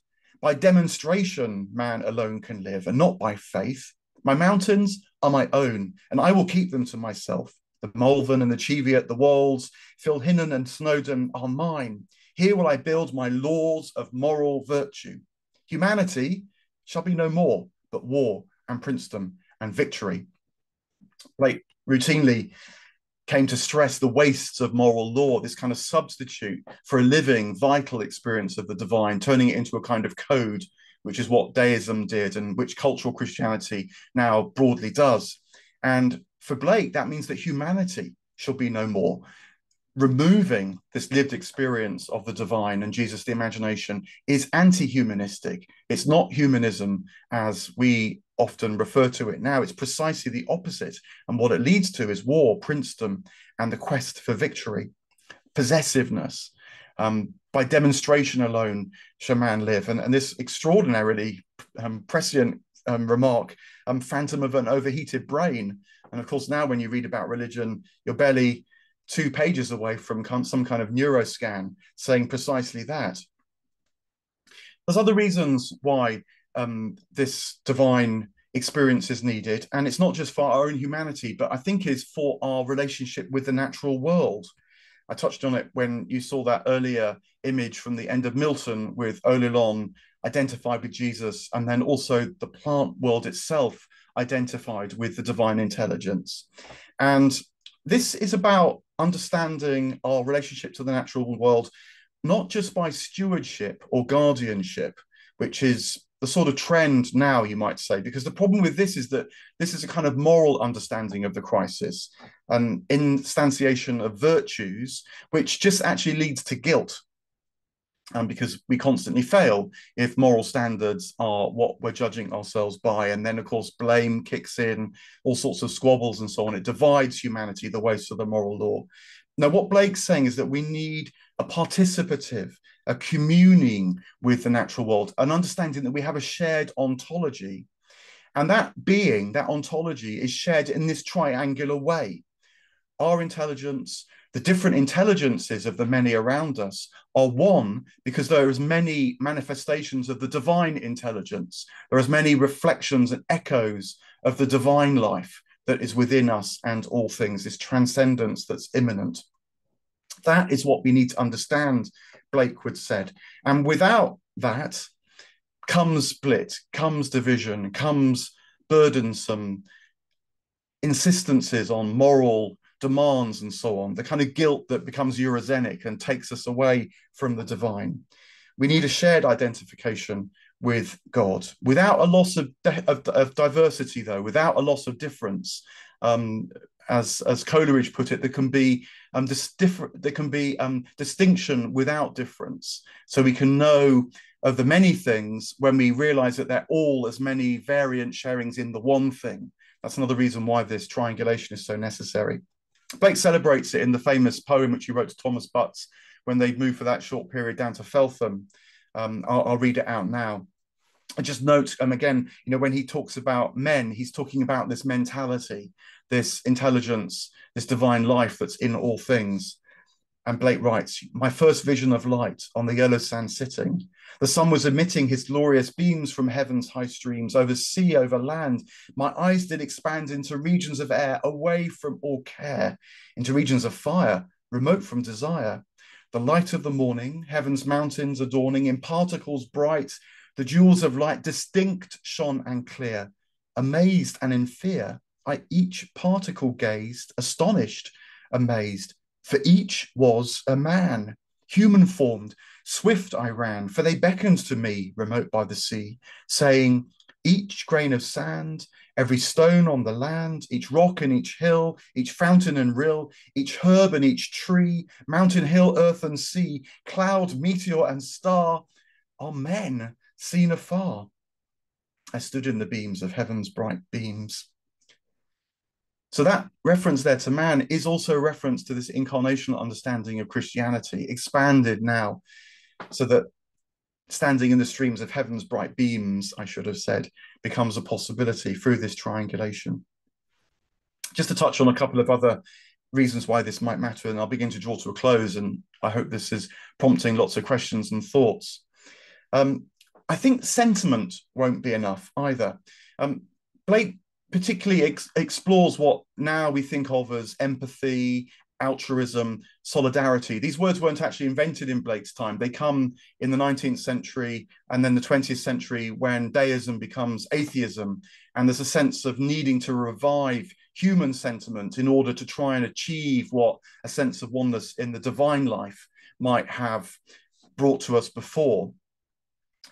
By demonstration, man alone can live, and not by faith. My mountains are my own, and I will keep them to myself. The Malvern and the Cheviot, the Wolds, Plinlimmon and Snowdon are mine. Here will I build my laws of moral virtue. Humanity shall be no more, but war and princedom and victory. Like routinely came to stress the wastes of moral law, this kind of substitute for a living, vital experience of the divine, turning it into a kind of code, which is what deism did and which cultural Christianity now broadly does. And for Blake, that means that humanity shall be no more. Removing this lived experience of the divine and Jesus, the imagination, is anti humanistic. It's not humanism as we often refer to it now. It's precisely the opposite. And what it leads to is war, princedom, and the quest for victory, possessiveness. Um, by demonstration alone shall man live. And, and this extraordinarily um, prescient um, remark, um, phantom of an overheated brain. And of course, now when you read about religion, you're barely two pages away from some kind of neuroscan saying precisely that. There's other reasons why um, this divine experience is needed. And it's not just for our own humanity, but I think is for our relationship with the natural world. I touched on it when you saw that earlier image from the end of Milton with Ololon identified with Jesus, and then also the plant world itself identified with the divine intelligence. And this is about understanding our relationship to the natural world, not just by stewardship or guardianship, which is the sort of trend now, you might say, because the problem with this is that this is a kind of moral understanding of the crisis, an instantiation of virtues, which just actually leads to guilt. Um, because we constantly fail if moral standards are what we're judging ourselves by. And then, of course, blame kicks in, all sorts of squabbles and so on. It divides humanity the ways of the moral law. Now, what Blake's saying is that we need a participative, a communing with the natural world, an understanding that we have a shared ontology. And that being, that ontology, is shared in this triangular way. Our intelligence, the different intelligences of the many around us are one because there are as many manifestations of the divine intelligence. There are as many reflections and echoes of the divine life that is within us and all things, this transcendence that's immanent. That is what we need to understand, Blakewood said. And without that comes split, comes division, comes burdensome insistences on moral demands and so on, the kind of guilt that becomes Urizenic and takes us away from the divine. We need a shared identification with God without a loss of, of, of diversity, though, without a loss of difference. Um, as as Coleridge put it, there can be um, this different. There can be um, distinction without difference. So we can know of the many things when we realize that they're all as many variant sharings in the one thing. That's another reason why this triangulation is so necessary. Blake celebrates it in the famous poem which he wrote to Thomas Butts when they moved for that short period down to Felpham. Um, I'll, I'll, read it out now. I just note, um, again, you know, when he talks about men, he's talking about this mentality, this intelligence, this divine life that's in all things. And Blake writes, My first vision of light on the yellow sand sitting. The sun was emitting his glorious beams from heaven's high streams, over sea, over land. My eyes did expand into regions of air, away from all care, into regions of fire, remote from desire. The light of the morning, heaven's mountains adorning, in particles bright, the jewels of light distinct shone and clear. Amazed and in fear, I each particle gazed, astonished, amazed for each was a man, human formed. Swift I ran, for they beckoned to me, remote by the sea, saying, Each grain of sand, every stone on the land, each rock and each hill, each fountain and rill, each herb and each tree, mountain, hill, earth, and sea, cloud, meteor, and star, are men seen afar. I stood in the beams of heaven's bright beams. So that reference there to man is also a reference to this incarnational understanding of Christianity, expanded now, so that standing in the streams of heaven's bright beams, I should have said, becomes a possibility through this triangulation. Just to touch on a couple of other reasons why this might matter, and I'll begin to draw to a close, and I hope this is prompting lots of questions and thoughts. Um, I think sentiment won't be enough either. Um, Blake particularly ex- explores what now we think of as empathy, altruism, solidarity. These words weren't actually invented in Blake's time. They come in the 19th century and then the 20th century when deism becomes atheism. And there's a sense of needing to revive human sentiment in order to try and achieve what a sense of oneness in the divine life might have brought to us before.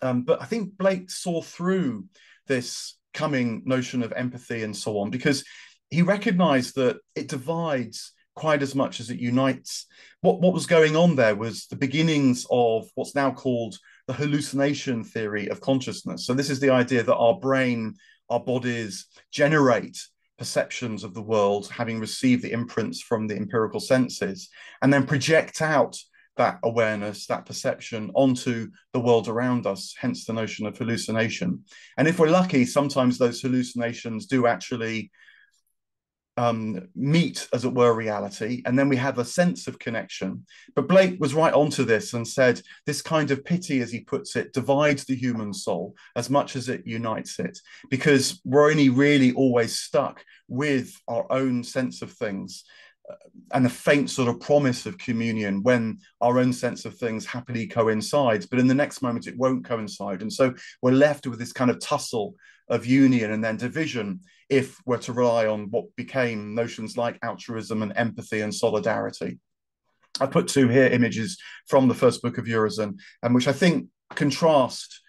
Um, but I think Blake saw through this coming notion of empathy and so on, because he recognized that it divides quite as much as it unites. What, what was going on there was the beginnings of what's now called the hallucination theory of consciousness. So, this is the idea that our brain, our bodies generate perceptions of the world, having received the imprints from the empirical senses, and then project out that awareness, that perception onto the world around us, hence the notion of hallucination. And if we're lucky, sometimes those hallucinations do actually um, meet, as it were, reality, and then we have a sense of connection. But Blake was right onto this and said this kind of pity, as he puts it, divides the human soul as much as it unites it, because we're only really always stuck with our own sense of things and a faint sort of promise of communion when our own sense of things happily coincides but in the next moment it won't coincide. And so we're left with this kind of tussle of union and then division if we're to rely on what became notions like altruism and empathy and solidarity. I put two here images from the first book of Urizen and which i think contrast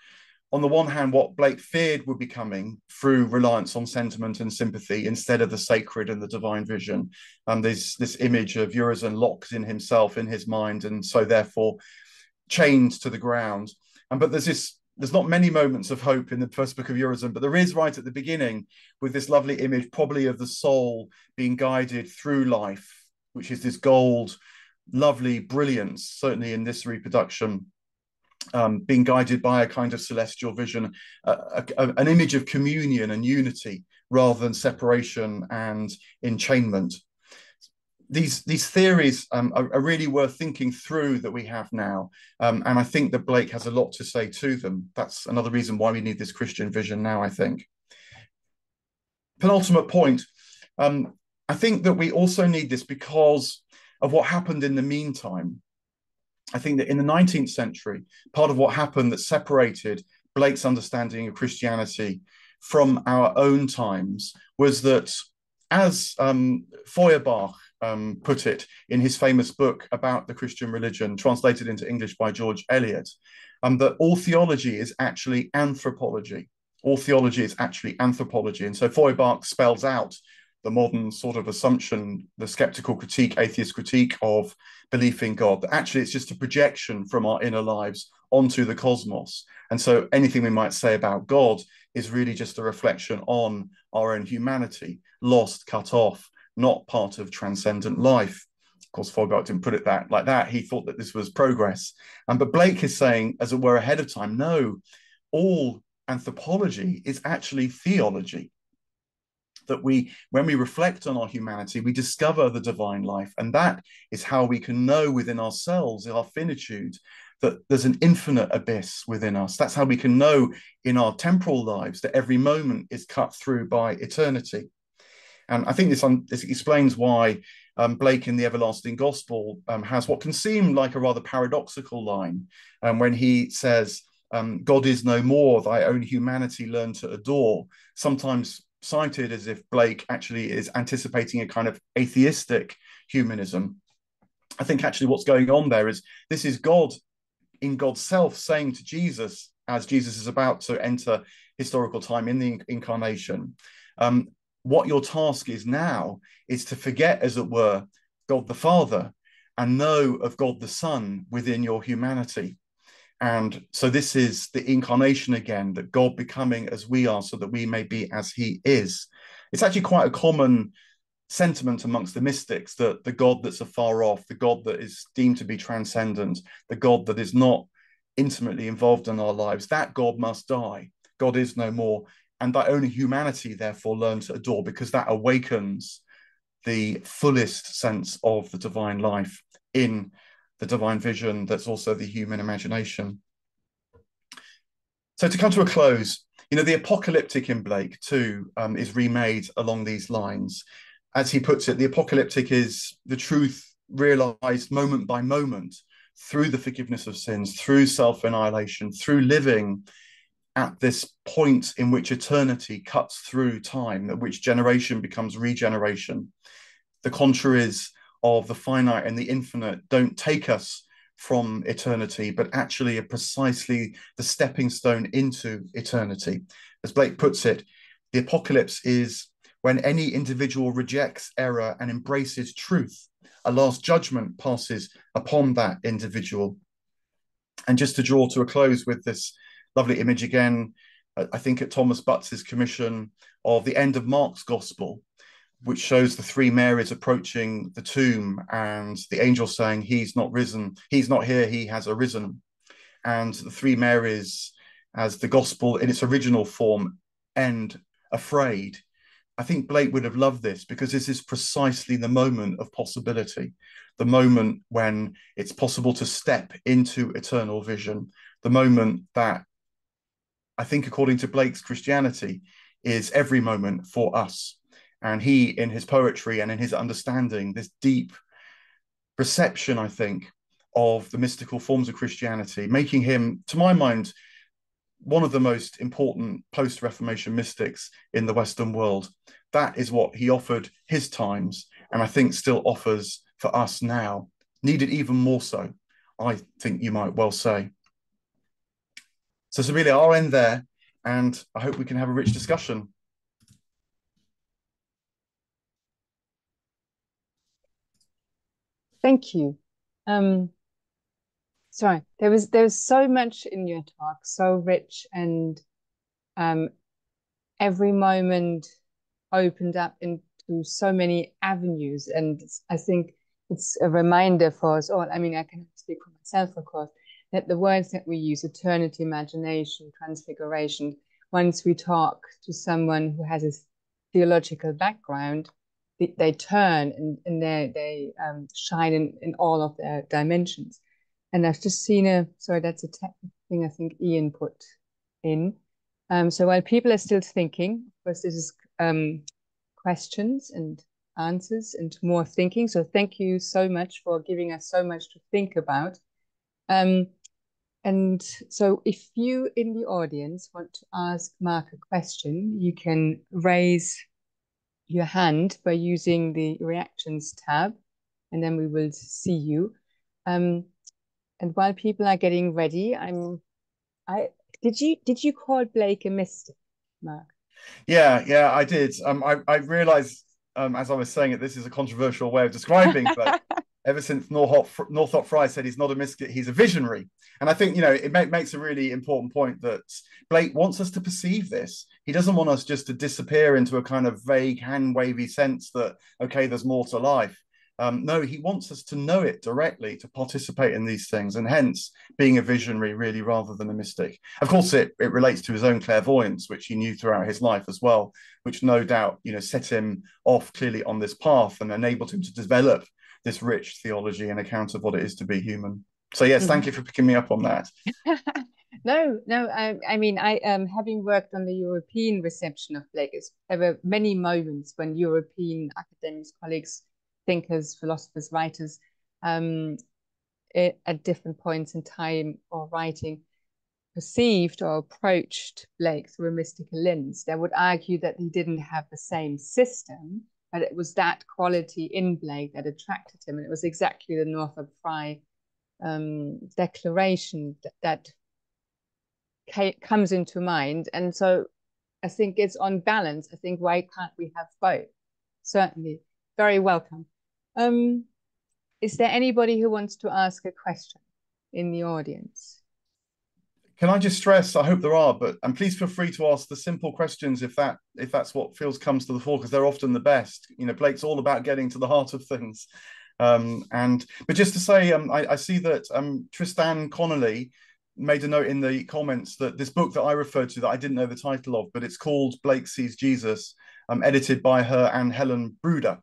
on the one hand, what Blake feared would be coming through reliance on sentiment and sympathy instead of the sacred and the divine vision. And there's this image of Urizen locked in himself, in his mind, and so therefore chained to the ground. And but there's this there's not many moments of hope in the first book of Urizen, but there is right at the beginning with this lovely image, probably of the soul being guided through life, which is this gold, lovely brilliance, certainly in this reproduction um, being guided by a kind of celestial vision, uh, a, a, an image of communion and unity rather than separation and enchainment. these these theories um, are, are, really worth thinking through that we have now, um, and I think that Blake has a lot to say to them. That's another reason why we need this Christian vision now. I think. Penultimate point. Um, I think that we also need this because of what happened in the meantime. I think that in the 19th century, part of what happened that separated Blake's understanding of Christianity from our own times was that, as um, Feuerbach um, put it in his famous book about the Christian religion, translated into English by George Eliot, um, that all theology is actually anthropology. All theology is actually anthropology. And so Feuerbach spells out the modern sort of assumption, the skeptical critique, atheist critique of belief in God, that actually it's just a projection from our inner lives onto the cosmos. And so anything we might say about God is really just a reflection on our own humanity, lost, cut off, not part of transcendent life. Of course, Feuerbach didn't put it that like that. He thought that this was progress. And but Blake is saying, as it were, ahead of time, no, all anthropology is actually theology. That we, when we reflect on our humanity, we discover the divine life. And that is how we can know within ourselves, in our finitude, that there's an infinite abyss within us. That's how we can know in our temporal lives that every moment is cut through by eternity. And I think this, um, this explains why um, Blake in the Everlasting Gospel um, has what can seem like a rather paradoxical line um, when he says, um, God is no more, thy own humanity learn to adore, sometimes cited as if Blake actually is anticipating a kind of atheistic humanism. I think actually what's going on there is this is God in God's self saying to Jesus, as Jesus is about to enter historical time in the incarnation, um, what your task is now is to forget, as it were, God the Father and know of God the Son within your humanity. And so this is the incarnation again, that God becoming as we are so that we may be as he is. It's actually quite a common sentiment amongst the mystics that the God that's afar off, the God that is deemed to be transcendent, the God that is not intimately involved in our lives, that God must die. God is no more and that only humanity therefore learn to adore because that awakens the fullest sense of the divine life in the divine vision that's also the human imagination. So to come to a close, you know, the apocalyptic in Blake too um, is remade along these lines. As he puts it, the apocalyptic is the truth realized moment by moment through the forgiveness of sins, through self annihilation, through living at this point in which eternity cuts through time, at which generation becomes regeneration. The contraries of the finite and the infinite don't take us from eternity, but actually are precisely the stepping stone into eternity. As Blake puts it, the apocalypse is when any individual rejects error and embraces truth. A last judgment passes upon that individual. And just to draw to a close with this lovely image again, I think at Thomas Butts's commission of the end of Mark's gospel, which shows the three Marys approaching the tomb and the angel saying, He's not risen, he's not here, he has arisen. And the three Marys, as the gospel in its original form, end afraid. I think Blake would have loved this because this is precisely the moment of possibility, the moment when it's possible to step into eternal vision, the moment that I think, according to Blake's Christianity, is every moment for us. And he, in his poetry and in his understanding, this deep perception, I think, of the mystical forms of Christianity, making him, to my mind, one of the most important post Reformation mystics in the Western world. That is what he offered his times, and I think still offers for us now, needed even more so, I think you might well say. So, Sibylle, I'll end there and I hope we can have a rich discussion. Thank you. Um, sorry, there was there was so much in your talk, so rich, and um, every moment opened up into so many avenues. And I think it's a reminder for us all. I mean, I can speak for myself, of course, that the words that we use, eternity, imagination, transfiguration, once we talk to someone who has a theological background, they, turn and, and they, they um, shine in, in all of their dimensions. And I've just seen a, sorry, that's a thing I think Ian put in. Um, so while people are still thinking, of course, this is um, questions and answers and more thinking. So thank you so much for giving us so much to think about. Um, and so if you in the audience want to ask Mark a question, you can raise your hand by using the reactions tab, and then we will see you. Um, and while people are getting ready, I'm, I did you did you call Blake a mystic, Mark? Yeah, yeah, I did. Um, I I realised um, as I was saying it, this is a controversial way of describing, but ever since Northrop, Northrop Frye said he's not a mystic, he's a visionary. And I think, you know, it make, makes a really important point that Blake wants us to perceive this. He doesn't want us just to disappear into a kind of vague, hand wavy sense that, okay, there's more to life. Um, no, he wants us to know it directly, to participate in these things, and hence being a visionary really rather than a mystic. Of course, it, it relates to his own clairvoyance, which he knew throughout his life as well, which no doubt, you know, set him off clearly on this path and enabled him to develop this rich theology and account of what it is to be human. So yes, thank you for picking me up on that. no, no, I, I mean, I um, having worked on the European reception of Blake, there were many moments when European academics, colleagues, thinkers, philosophers, writers, um, it, at different points in time or writing, perceived or approached Blake through a mystical lens. They would argue that he didn't have the same system, but it was that quality in Blake that attracted him. And it was exactly the Northrop Frye um, declaration that, that comes into mind. And so I think it's on balance. I think why can't we have both? Certainly. Very welcome. Um, is there anybody who wants to ask a question in the audience? Can I just stress? I hope there are, but and please feel free to ask the simple questions if that if that's what feels comes to the fore, because they're often the best. You know, Blake's all about getting to the heart of things. Um, and but just to say, um, I, I see that um, Tristanne Connolly made a note in the comments that this book that I referred to that I didn't know the title of, but it's called Blake Sees Jesus, um, edited by her and Helen Bruder.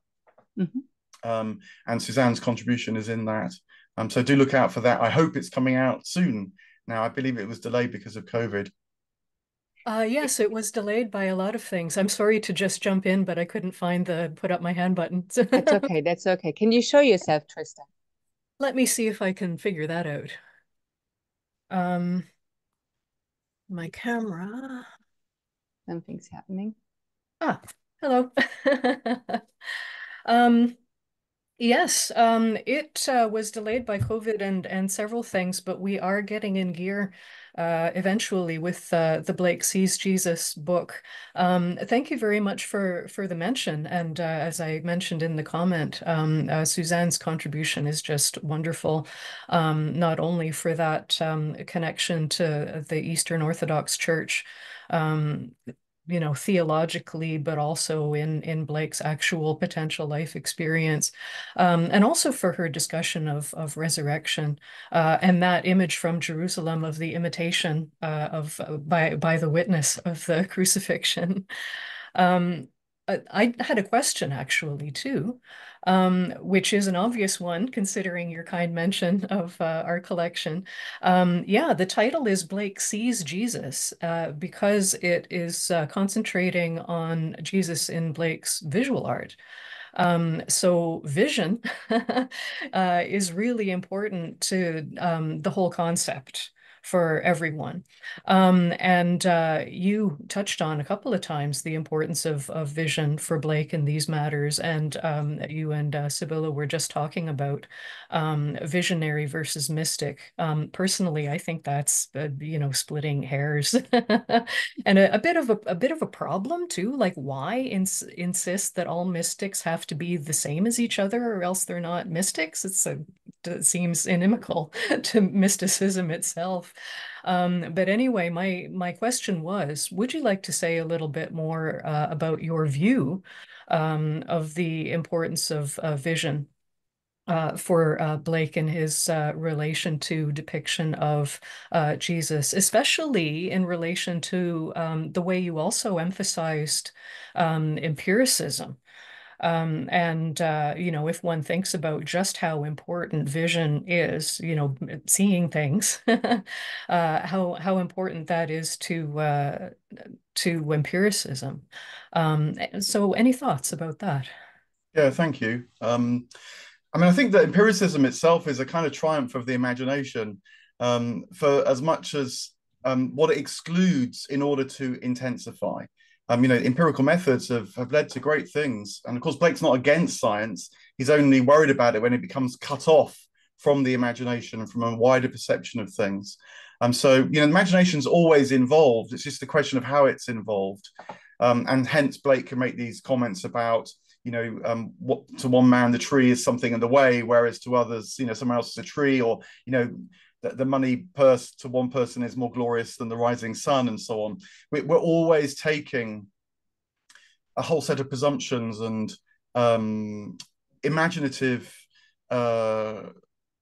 Mm-hmm. Um, and Susanne's contribution is in that. Um, so do look out for that. I hope it's coming out soon now. I believe it was delayed because of COVID. Uh, yes, it was delayed by a lot of things. I'm sorry to just jump in, but I couldn't find the put up my hand button. that's okay. That's okay. Can you show yourself, Tristanne? Let me see if I can figure that out. Um, my camera. Something's happening. Ah, hello. um, Yes, um, it uh, was delayed by COVID and and several things, but we are getting in gear uh, eventually with uh, the Blake Sees Jesus book. Um, thank you very much for for the mention, and uh, as I mentioned in the comment, um, uh, Susanne's contribution is just wonderful, um, not only for that um, connection to the Eastern Orthodox Church. You know, theologically, but also in in Blake's actual potential life experience, um, and also for her discussion of of resurrection uh, and that image from Jerusalem of the imitation uh, of uh, by by the witness of the crucifixion. Um, I had a question actually too, um, which is an obvious one considering your kind mention of uh, our collection. Um, yeah, the title is Blake Sees Jesus uh, because it is uh, concentrating on Jesus in Blake's visual art. Um, so vision uh, is really important to um, the whole concept for everyone. Um, and uh, you touched on a couple of times the importance of, of vision for Blake in these matters. And um, you and uh, Sibylle were just talking about um, visionary versus mystic. Um, personally, I think that's, uh, you know, splitting hairs and a, a, bit of a, a bit of a problem too. Like why ins insist that all mystics have to be the same as each other or else they're not mystics? It's a, it seems inimical to mysticism itself. Um, but anyway, my my question was, would you like to say a little bit more uh, about your view um, of the importance of uh, vision uh, for uh, Blake and his uh, relation to depiction of uh, Jesus, especially in relation to um, the way you also emphasized um, empiricism Um, and, uh, you know, if one thinks about just how important vision is, you know, seeing things, uh, how, how important that is to, uh, to empiricism. Um, so any thoughts about that? Yeah, thank you. Um, I mean, I think that empiricism itself is a kind of triumph of the imagination um, for as much as um, what it excludes in order to intensify. Um, you know, empirical methods have, have led to great things. And of course, Blake's not against science. He's only worried about it when it becomes cut off from the imagination and from a wider perception of things. Um, so, you know, imagination's always involved. It's just a question of how it's involved. Um, and hence, Blake can make these comments about, you know, um, what to one man the tree is something in the way, whereas to others, you know, someone else is a tree, or you know, the, the money purse to one person is more glorious than the rising sun and so on. We, are always taking a whole set of presumptions and um, imaginative uh,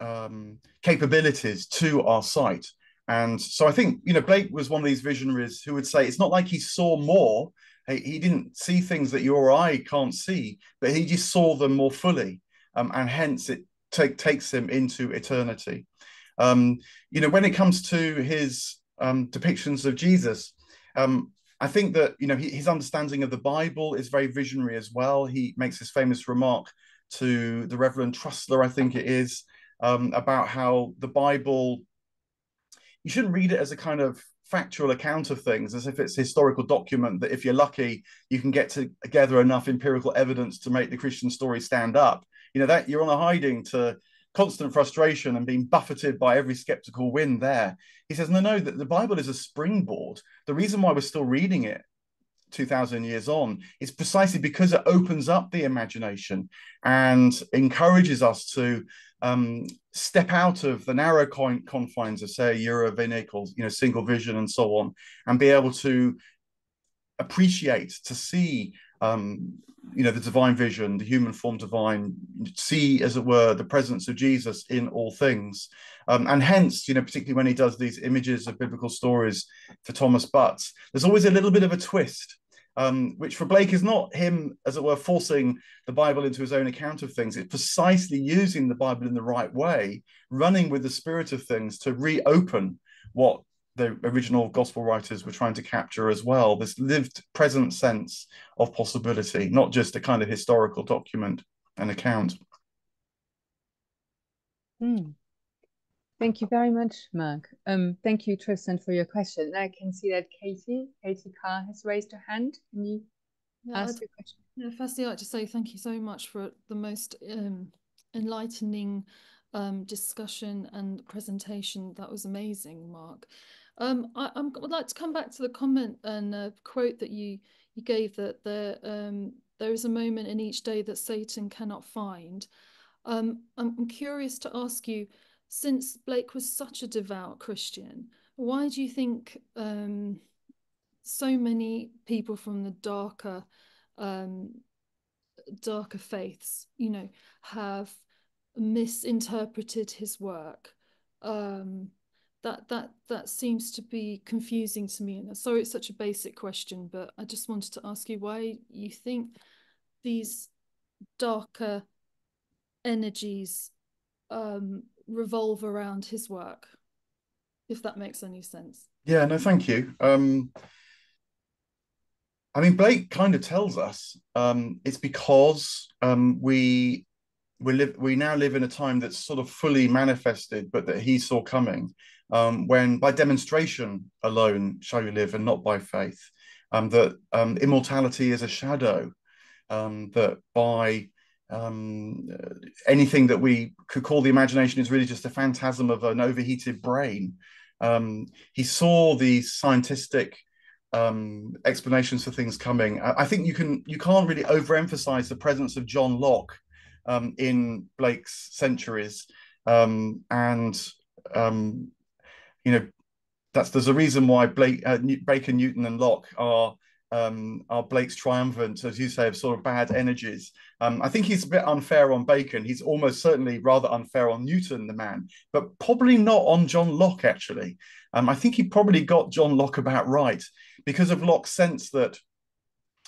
um, capabilities to our sight. And so i think you know blake was one of these visionaries who would say it's not like he saw more. He, didn't see things that you or i can't see but he just saw them more fully. Um, and hence it take, takes him into eternity um, you know, when it comes to his um, depictions of Jesus, um, I think that you know his understanding of the Bible is very visionary as well. He makes this famous remark to the Reverend Trusler, I think it is, um, about how the Bible you shouldn't read it as a kind of factual account of things as if it's a historical document that if you're lucky you can get together enough empirical evidence to make the christian story stand up you know that you're on a hiding to constant frustration and being buffeted by every skeptical wind there. He says, no, no, that the Bible is a springboard. The reason why we're still reading it 2000 years on is precisely because it opens up the imagination and encourages us to um, step out of the narrow confines of, say, Urizenic you know, single vision and so on, and be able to appreciate, to see um, you know the divine vision the human form divine see as it were the presence of jesus in all things. Um, and hence you know particularly when he does these images of biblical stories for thomas butts there's always a little bit of a twist um, which for blake is not him as it were forcing the bible into his own account of things. It's precisely using the bible in the right way running with the spirit of things to reopen what the original gospel writers were trying to capture as well this lived present sense of possibility not just a kind of historical document and account. Mm. thank you very much mark. Um, thank you Tristanne for your question. I can see that katie katie carr has raised her hand. Can you yeah, ask your question? Yeah firstly i'd like to say thank you so much for the most um, enlightening um, discussion and presentation. That was amazing mark um, I, I would like to come back to the comment and uh, quote that you you gave that there um, there is a moment in each day that Satan cannot find. Um, I'm, curious to ask you, since Blake was such a devout Christian, why do you think um, so many people from the darker um, darker faiths, you know, have misinterpreted his work? Um, that that that seems to be confusing to me and sorry it's such a basic question but i just wanted to ask you why you think these darker energies um, revolve around his work if that makes any sense. Yeah no thank you. Um, i mean blake kind of tells us um, it's because um, we we live we now live in a time that's sort of fully manifested but that he saw coming um, when by demonstration alone shall you live and not by faith. Um, that um, immortality is a shadow, um, that by um, anything that we could call the imagination is really just a phantasm of an overheated brain. Um, he saw these scientific explanations for things coming. I, I, think you can you can't really overemphasize the presence of John Locke in Blake's centuries, and um, you know, that's there's a reason why Blake, uh, Bacon, Newton, and Locke are um, are Blake's triumvirate, as you say, of sort of bad energies. Um, I think he's a bit unfair on Bacon. He's almost certainly rather unfair on Newton, the man, but probably not on John Locke, actually. Um, I think he probably got John Locke about right because of Locke's sense that,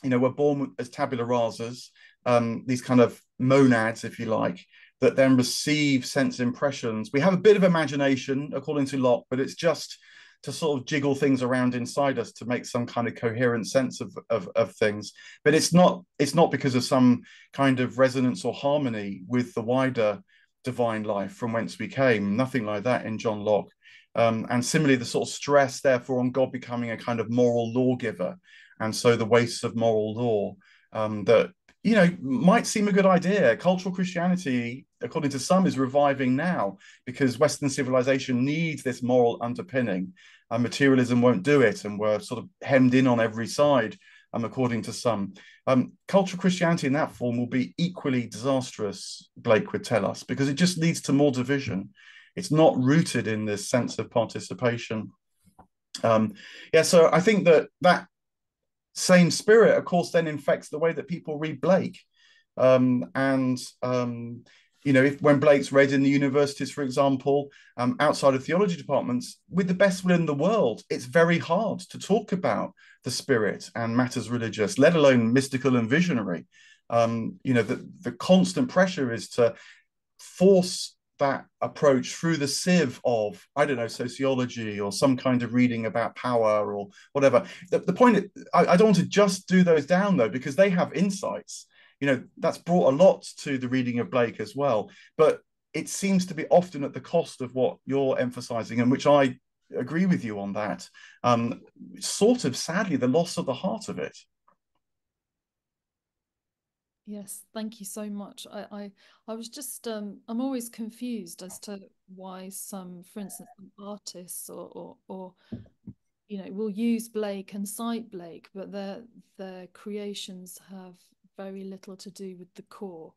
you know, we're born as tabula rasas, um, these kind of monads, if you like, that then receive sense impressions. We have a bit of imagination, according to Locke, but it's just to sort of jiggle things around inside us to make some kind of coherent sense of, of, of things. But it's not it's not because of some kind of resonance or harmony with the wider divine life from whence we came. Nothing like that in John Locke. Um, and similarly, the sort of stress, therefore, on God becoming a kind of moral lawgiver, and so the wastes of moral law um, that you know might seem a good idea. Cultural Christianity, according to some, is reviving now because Western civilization needs this moral underpinning, and materialism won't do it, and we're sort of hemmed in on every side. Um, according to some, um, cultural Christianity in that form will be equally disastrous. Blake would tell us because it just leads to more division it's not rooted in this sense of participation. Um, yeah, so I think that that same spirit, of course, then infects the way that people read Blake. Um, and um, you know, if when Blake's read in the universities, for example, um, outside of theology departments, with the best will in the world, it's very hard to talk about the spirit and matters religious, let alone mystical and visionary. Um, you know, the, the constant pressure is to force that approach through the sieve of i don't know sociology or some kind of reading about power or whatever the, the point I, I, don't want to just do those down though because they have insights you know that's brought a lot to the reading of blake as well. But it seems to be often at the cost of what you're emphasizing and which i agree with you on that. Um sort of sadly the loss of the heart of it. Yes, thank you so much. I, I, I was just, um, I'm always confused as to why some, for instance, artists or, or, or, you know, will use Blake and cite Blake, but their their creations have very little to do with the core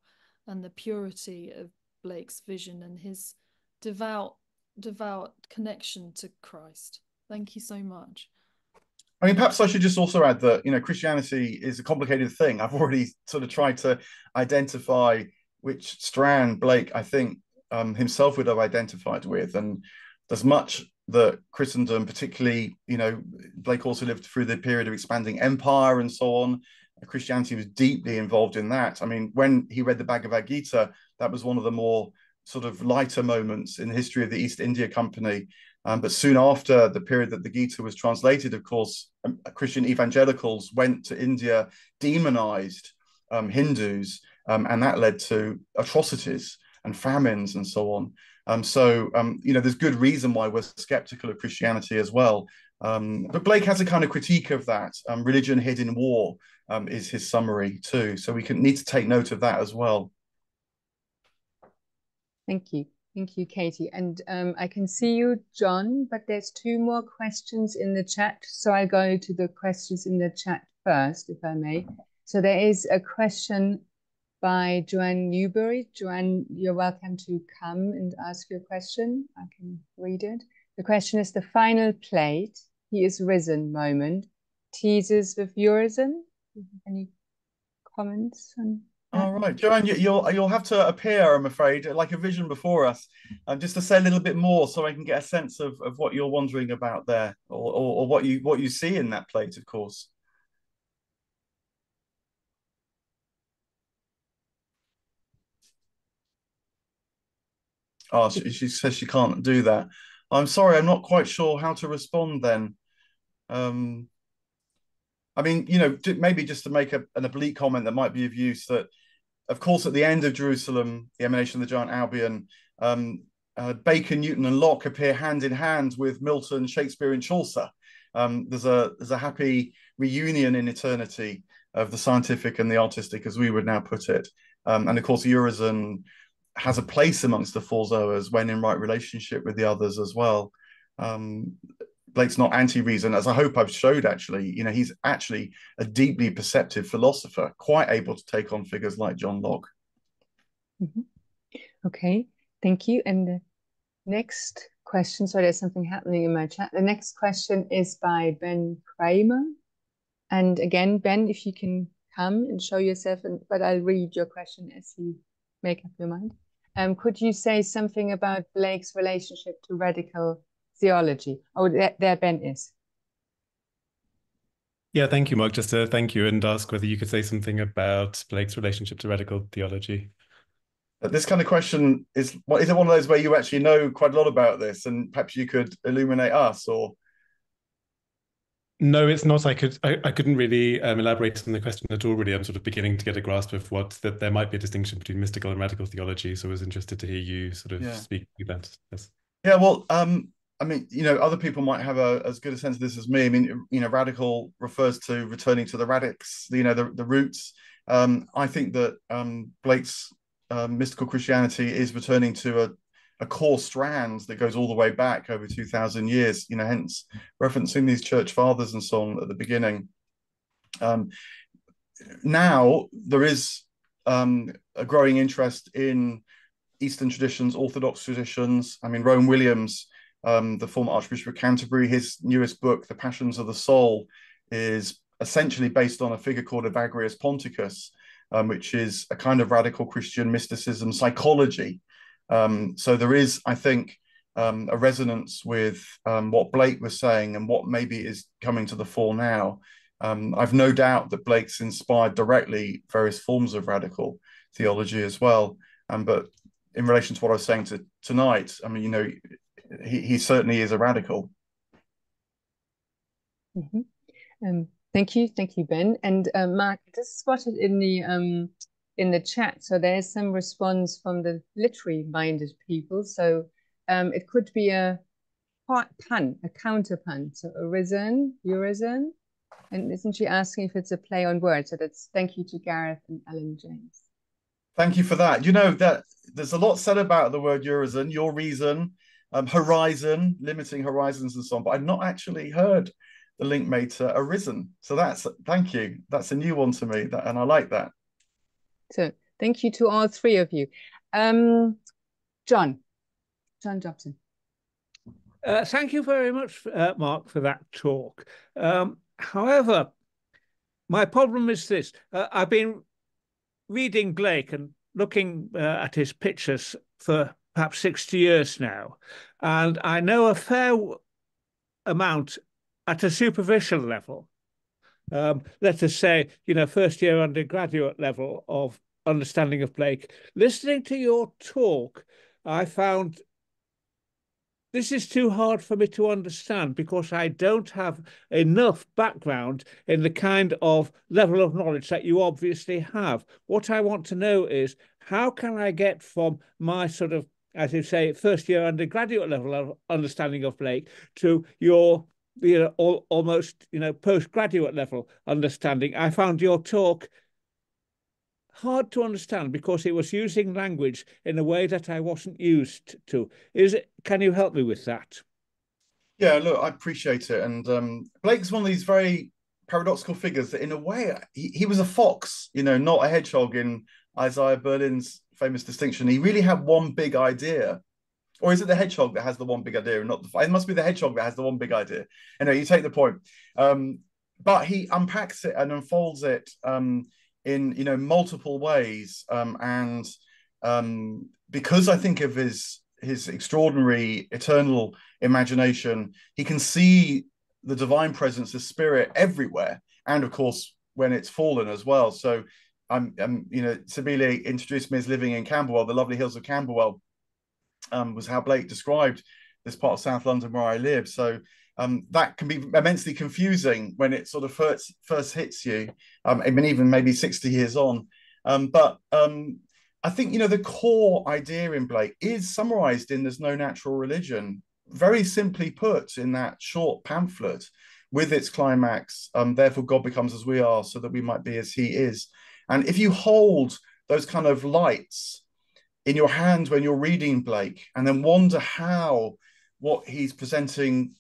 and the purity of Blake's vision and his devout, devout connection to Christ. Thank you so much. I mean, perhaps I should just also add that you know Christianity is a complicated thing. I've already sort of tried to identify which strand Blake, I think, um, himself would have identified with, and there's much that Christendom, particularly, you know, Blake also lived through the period of expanding empire and so on. Christianity was deeply involved in that. I mean, when he read the Bhagavad Gita, that was one of the more sort of lighter moments in the history of the East India Company um, but soon after the period that the Gita was translated, of course, um, Christian evangelicals went to India, demonized um, Hindus, um, and that led to atrocities and famines and so on. Um, so, um, you know, there's good reason why we're skeptical of Christianity as well. but Blake has a kind of critique of that. religion hid in war is his summary too. So we can need to take note of that as well. Thank you. Thank you, Katie. And um, I can see you, John, but there's two more questions in the chat. So I'll go to the questions in the chat first, if I may. So there is a question by Joanne Newbury. Joanne, you're welcome to come and ask your question. I can read it. The question is the final plate, he is risen moment, teases with Urizen. Any comments on all right, Joanne, you, will you'll have to appear, I'm afraid, like a vision before us, um, just to say a little bit more, so I can get a sense of, of what you're wondering about there, or, or, or what you what you see in that plate, of course. Oh, she, she says she can't do that. I'm sorry, I'm not quite sure how to respond then. Um, I mean, you know, maybe just to make a, an oblique comment that might be of use that of course, at the end of Jerusalem, the emanation of the giant Albion, um, uh, Bacon, Newton, and Locke appear hand in hand with Milton, Shakespeare, and Chaucer. Um, there's a there's a happy reunion in eternity of the scientific and the artistic, as we would now put it. Um, and of course, Urizen has a place amongst the four Zoas when in right relationship with the others as well. Um, Blake's not anti-reason, as I hope I've showed actually. You know, he's actually a deeply perceptive philosopher, quite able to take on figures like John Locke. Mm -hmm. Okay, thank you. And the next question, Sorry, there's something happening in my chat. The next question is by Ben Kramer. And again, Ben, if you can come and show yourself, and, but I'll read your question as you make up your mind. Um, could you say something about Blake's relationship to radical theology. Oh, there, there Ben is. Yeah, thank you, Mark. Just to thank you and ask whether you could say something about Blake's relationship to radical theology. Uh, this kind of question is is it one of those where you actually know quite a lot about this, and perhaps you could illuminate us, or no, it's not. I could I, I couldn't really um, elaborate on the question at all. Really, I'm sort of beginning to get a grasp of what that there might be a distinction between mystical and radical theology. So I was interested to hear you sort of yeah. speak about this. Yeah, well, um, I mean, you know, other people might have a, as good a sense of this as me. I mean, you know, radical refers to returning to the radix, you know, the, the roots. Um, I think that um, Blake's um, mystical Christianity is returning to a, a core strand that goes all the way back over 2,000 years, you know, hence referencing these church fathers and so on at the beginning. Um, now, there is um, a growing interest in Eastern traditions, Orthodox traditions. I mean, Rowan Williams um, the former Archbishop of Canterbury. His newest book, The Passions of the Soul, is essentially based on a figure called Evagrius Ponticus, um, which is a kind of radical Christian mysticism psychology. Um, so there is, I think, um, a resonance with um, what Blake was saying and what maybe is coming to the fore now. Um, I've no doubt that Blake's inspired directly various forms of radical theology as well. But in relation to what I was saying to, tonight, I mean, you know, he, he certainly is a radical. Mm -hmm. um, thank you, thank you, Ben. And uh, Mark, just spotted in the um, in the chat, so there's some response from the literary-minded people. So um, it could be a pun, a counter pun. So arisen, Urizen, and isn't she asking if it's a play on words? So that's thank you to Gareth and Ellen James. Thank you for that. You know that there's a lot said about the word Urizen, your reason, um, Horizon, limiting horizons and so on. But I've not actually heard the link made to Arisen. So that's thank you. That's a new one to me, that, and I like that. So thank you to all three of you. Um, John, John Jobson. Uh, thank you very much, uh, Mark, for that talk. Um, however, my problem is this. Uh, I've been reading Blake and looking uh, at his pictures for perhaps 60 years now. And I know a fair amount at a superficial level. Um, let us say, you know, first year undergraduate level of understanding of Blake. Listening to your talk, I found this is too hard for me to understand because I don't have enough background in the kind of level of knowledge that you obviously have. What I want to know is how can I get from my sort of as you say, first year undergraduate level of understanding of Blake to your you know all, almost you know postgraduate level understanding. I found your talk hard to understand because it was using language in a way that I wasn't used to. Is it? Can you help me with that? Yeah, look, I appreciate it. And um, Blake's one of these very paradoxical figures that, in a way, he, he was a fox, you know, not a hedgehog in Isaiah Berlin's famous distinction. He really had one big idea. Or is it the hedgehog that has the one big idea and not the it must be the hedgehog that has the one big idea. Anyway, you take the point. Um, but he unpacks it and unfolds it um, in you know multiple ways. Um, and um, because I think of his his extraordinary eternal imagination, he can see the divine presence the spirit everywhere, and of course when it's fallen as well. So I'm, I'm you know, Sibylle introduced me as living in Camberwell, the lovely hills of Camberwell, um, was how Blake described this part of South London where I live. So um, that can be immensely confusing when it sort of first first hits you. Um, I mean, even maybe 60 years on. Um, but um, I think you know the core idea in Blake is summarized in "There's No Natural Religion." Very simply put, in that short pamphlet, with its climax, um, therefore God becomes as we are, so that we might be as He is. And if you hold those kind of lights in your hand when you're reading Blake and then wonder how what he's presenting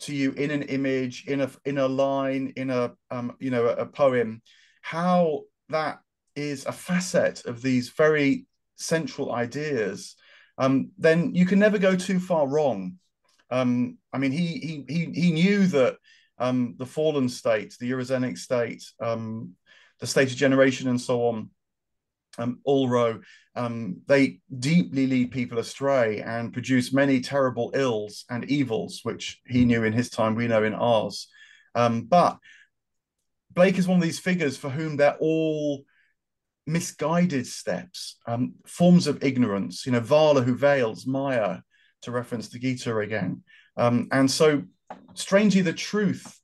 to you in an image, in a in a line, in a um, you know a, poem, how that is a facet of these very central ideas, um, then you can never go too far wrong. Um, I mean, he he he he knew that um, the fallen state, the Urizenic state, um, the state of generation and so on, um, Ulro, um, they deeply lead people astray and produce many terrible ills and evils, which he knew in his time, we know in ours. Um, but Blake is one of these figures for whom they're all misguided steps, um, forms of ignorance. You know, Vala who veils, Maya, to reference the Gita again. Um, and so, strangely, the truth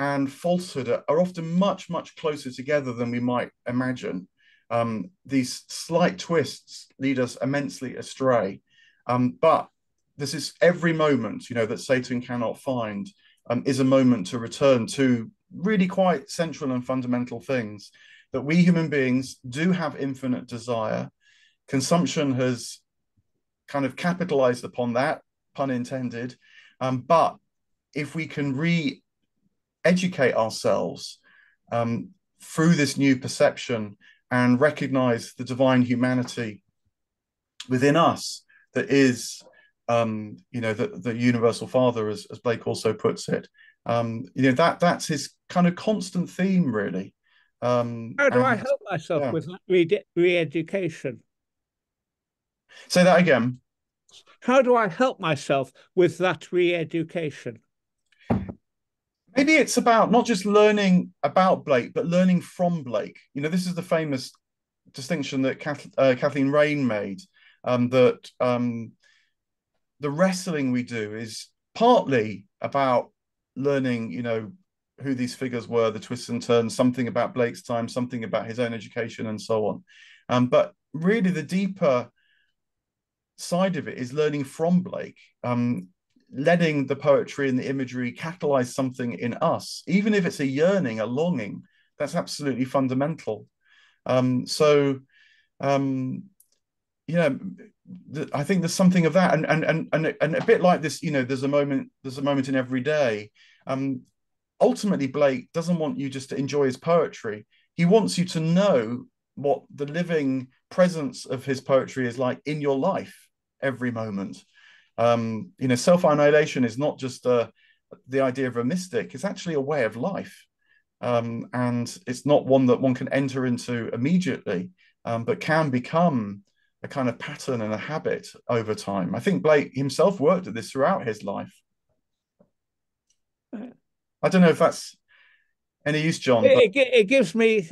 and falsehood are, often much, much closer together than we might imagine. Um, these slight twists lead us immensely astray. Um, but this is every moment, you know, that Satan cannot find um, is a moment to return to really quite central and fundamental things that we human beings do have infinite desire. Consumption has kind of capitalized upon that, pun intended. Um, but if we can re educate ourselves um, through this new perception and recognize the divine humanity within us that is um, you know the, the universal father as, as blake also puts it. Um, you know that that's his kind of constant theme really. Um, how do and, i help myself yeah. with re- re-education? Say that again. How do i help myself with that re-education maybe it's about not just learning about blake but learning from blake you know this is the famous distinction that Kath, uh, Kathleen Raine made um, that um, the wrestling we do is partly about learning, you know, who these figures were, the twists and turns, something about Blake's time, something about his own education, and so on. Um, but really, the deeper side of it is learning from Blake, um, letting the poetry and the imagery catalyze something in us, even if it's a yearning, a longing. That's absolutely fundamental. Um, so, um, you know, I think there's something of that, and and and and and a bit like this, you know, there's a moment, there's a moment in every day. Um, ultimately, Blake doesn't want you just to enjoy his poetry. He wants you to know what the living presence of his poetry is like in your life every moment. Um, you know, self annihilation is not just uh, the idea of a mystic; it's actually a way of life, um, and it's not one that one can enter into immediately, um, but can become a kind of pattern and a habit over time. I think Blake himself worked at this throughout his life. I don't know if that's any use, John. It, but... it gives me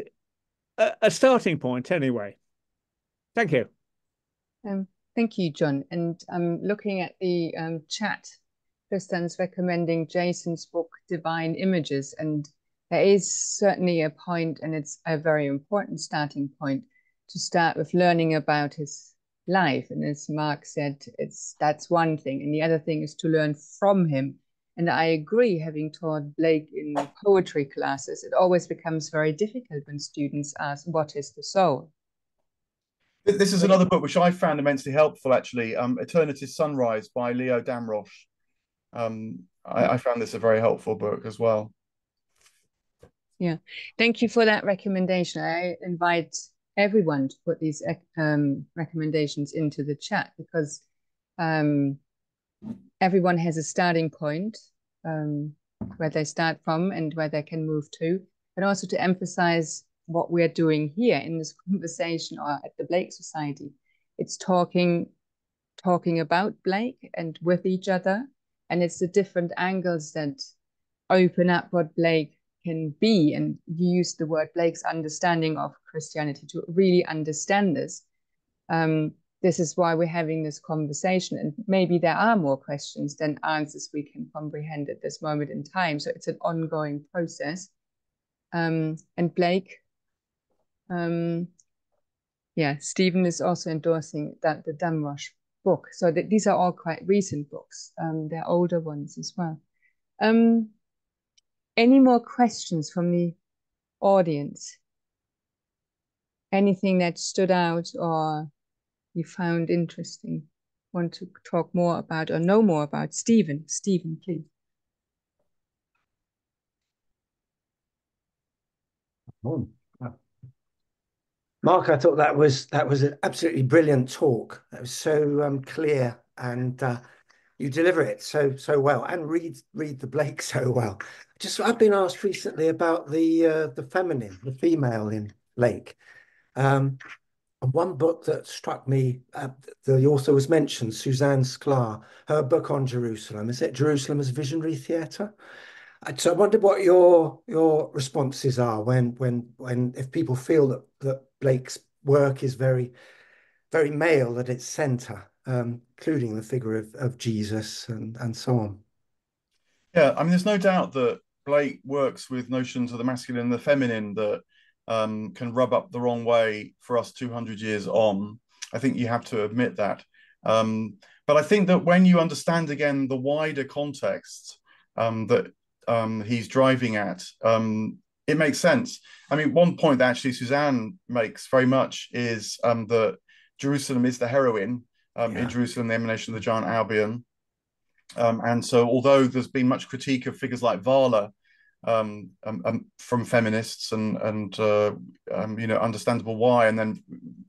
a, a, starting point, anyway. Thank you. Um, thank you, John. And I'm looking at the um, chat. Kristen's recommending Jason's book, Divine Images, and there is certainly a point, and it's a very important starting point to start with learning about his life. And as Mark said, it's that's one thing. And the other thing is to learn from him. And I agree, having taught Blake in poetry classes, it always becomes very difficult when students ask, What is the soul? This is another book which I found immensely helpful, actually um, Eternity's Sunrise by Leo Damrosch. Um, I, I found this a very helpful book as well. Yeah, thank you for that recommendation. I invite everyone to put these um, recommendations into the chat because um, everyone has a starting point um, where they start from and where they can move to, and also to emphasize what we're doing here in this conversation or at the Blake Society. It's talking, talking about Blake and with each other, and it's the different angles that open up what Blake can be and you use the word Blake's understanding of Christianity to really understand this. Um, this is why we're having this conversation, and maybe there are more questions than answers we can comprehend at this moment in time. So it's an ongoing process. Um, and Blake, um, yeah, Stephen is also endorsing that the Damrosch book. So these are all quite recent books. Um, they're older ones as well. Um, any more questions from the audience? Anything that stood out or you found interesting? Want to talk more about or know more about? Stephen, Stephen, please. Oh. Mark, I thought that was that was an absolutely brilliant talk. That was so um, clear and uh, you deliver it so so well and read read the Blake so well. Just I've been asked recently about the uh, the feminine, the female in Blake. Um, and one book that struck me, uh, the author was mentioned, Susanne Sklar, her book on Jerusalem. Is it Jerusalem as Visionary Theatre? So I wonder what your your responses are when when when if people feel that that Blake's work is very very male at its centre, um, including the figure of, of Jesus and and so on. Yeah, I mean, there's no doubt that Blake works with notions of the masculine and the feminine that um, can rub up the wrong way for us 200 years on. I think you have to admit that. Um, but I think that when you understand again the wider context um, that um, he's driving at, um, it makes sense. I mean, one point that actually Susanne makes very much is um, that Jerusalem is the heroine. Um, yeah. In Jerusalem, the emanation of the giant Albion. and so, although there's been much critique of figures like Vala, um, um, um, from feminists and and uh, um, you know understandable why and then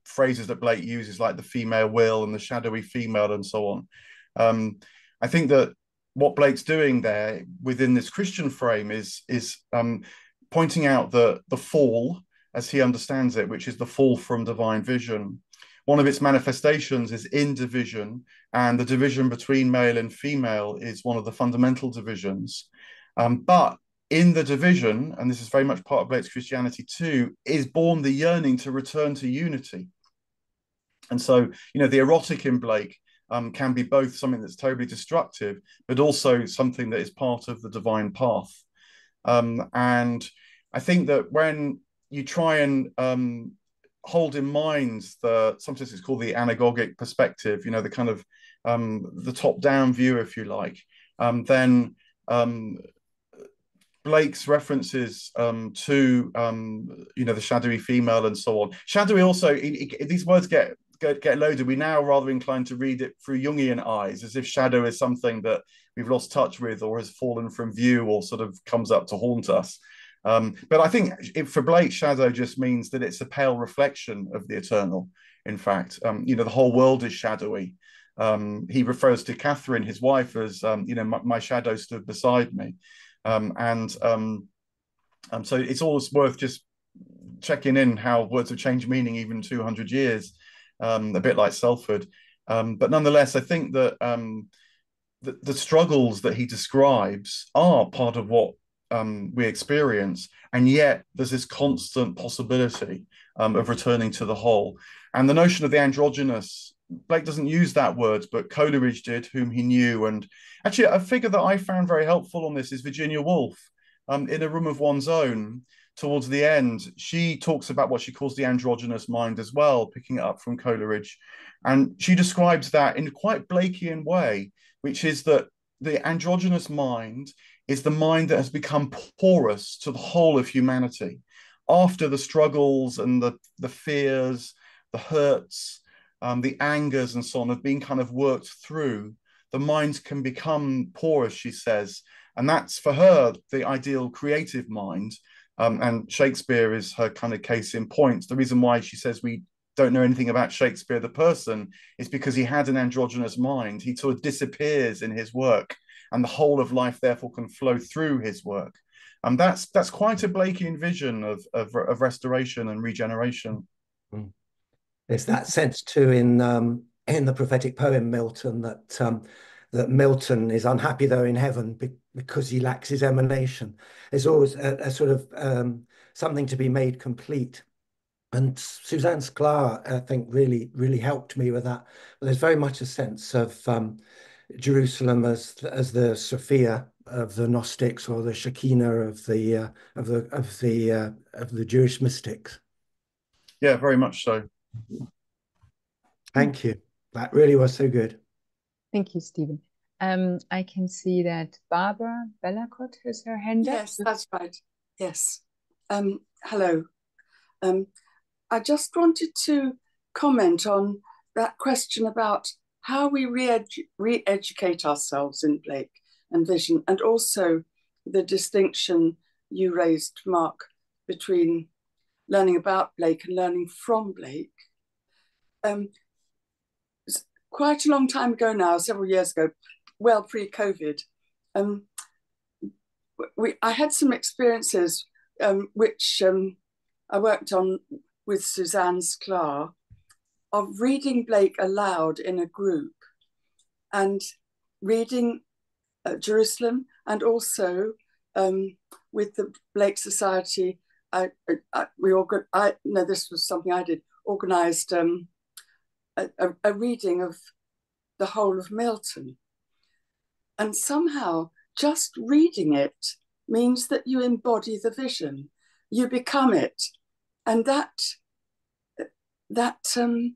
phrases that Blake uses like the female will and the shadowy female and so on. Um, I think that what Blake's doing there within this Christian frame is is um, pointing out the the fall as he understands it, which is the fall from divine vision. One of its manifestations is in division, and the division between male and female is one of the fundamental divisions. Um, but in the division, and this is very much part of Blake's Christianity too, is born the yearning to return to unity. And so, you know, the erotic in Blake um, can be both something that's totally destructive, but also something that is part of the divine path. Um, and I think that when you try and um, hold in mind the sometimes it's called the anagogic perspective, you know, the kind of um, the top-down view, if you like, um, then um, Blake's references um, to um, you know the shadowy female and so on. Shadowy also he, he, these words get, get get loaded. We now rather inclined to read it through Jungian eyes, as if shadow is something that we've lost touch with or has fallen from view or sort of comes up to haunt us. Um, but I think if, for Blake, shadow just means that it's a pale reflection of the eternal. In fact, um, you know the whole world is shadowy. Um, he refers to Catherine, his wife, as um, you know my, my shadow stood beside me. Um, and um, so it's always worth just checking in how words have changed meaning even 200 years, um, a bit like Salford. Um, but nonetheless, I think that um, the, the, struggles that he describes are part of what um, we experience. And yet there's this constant possibility of returning to the whole. And the notion of the androgynous Blake doesn't use that word, but Coleridge did, whom he knew. And actually, a figure that I found very helpful on this is Virginia Woolf. Um, in a room of one's own, towards the end, she talks about what she calls the androgynous mind as well, picking it up from Coleridge. And she describes that in a quite Blakean way, which is that the androgynous mind is the mind that has become porous to the whole of humanity after the struggles and the, the fears, the hurts, um, the angers and so on have been kind of worked through, the mind can become porous, she says. And that's for her the ideal creative mind. Um, and Shakespeare is her kind of case in point. The reason why she says we don't know anything about Shakespeare the person is because he had an androgynous mind. He sort of disappears in his work, and the whole of life therefore can flow through his work. And that's that's quite a Blakean vision of, of, of restoration and regeneration. Mm. There's that sense too in um, in the prophetic poem Milton that um, that Milton is unhappy though in heaven be because he lacks his emanation. There's always a, a sort of um, something to be made complete. And Susanne Sklar, I think, really, really helped me with that. There's very much a sense of um, Jerusalem as as the Sophia of the Gnostics or the Shekinah of the uh, of the of the uh, of the Jewish mystics. Yeah, very much so. Thank you. That really was so good. Thank you, Stephen. Um, I can see that Barbara Bellacott has her hand up. Yes, that's right. Yes. Um, hello. Um, I just wanted to comment on that question about how we re-educate ourselves in Blake and Vision, and also the distinction you raised, Mark, between learning about Blake and learning from Blake. Um, quite a long time ago now, several years ago, well pre-COVID, um, we I had some experiences um, which um, I worked on with Susanne Sklar of reading Blake aloud in a group and reading uh, Jerusalem and also um, with the Blake Society, I, I we organ I no this was something I did organised um, a, a, reading of the whole of Milton, and somehow just reading it means that you embody the vision, you become it, and that that um,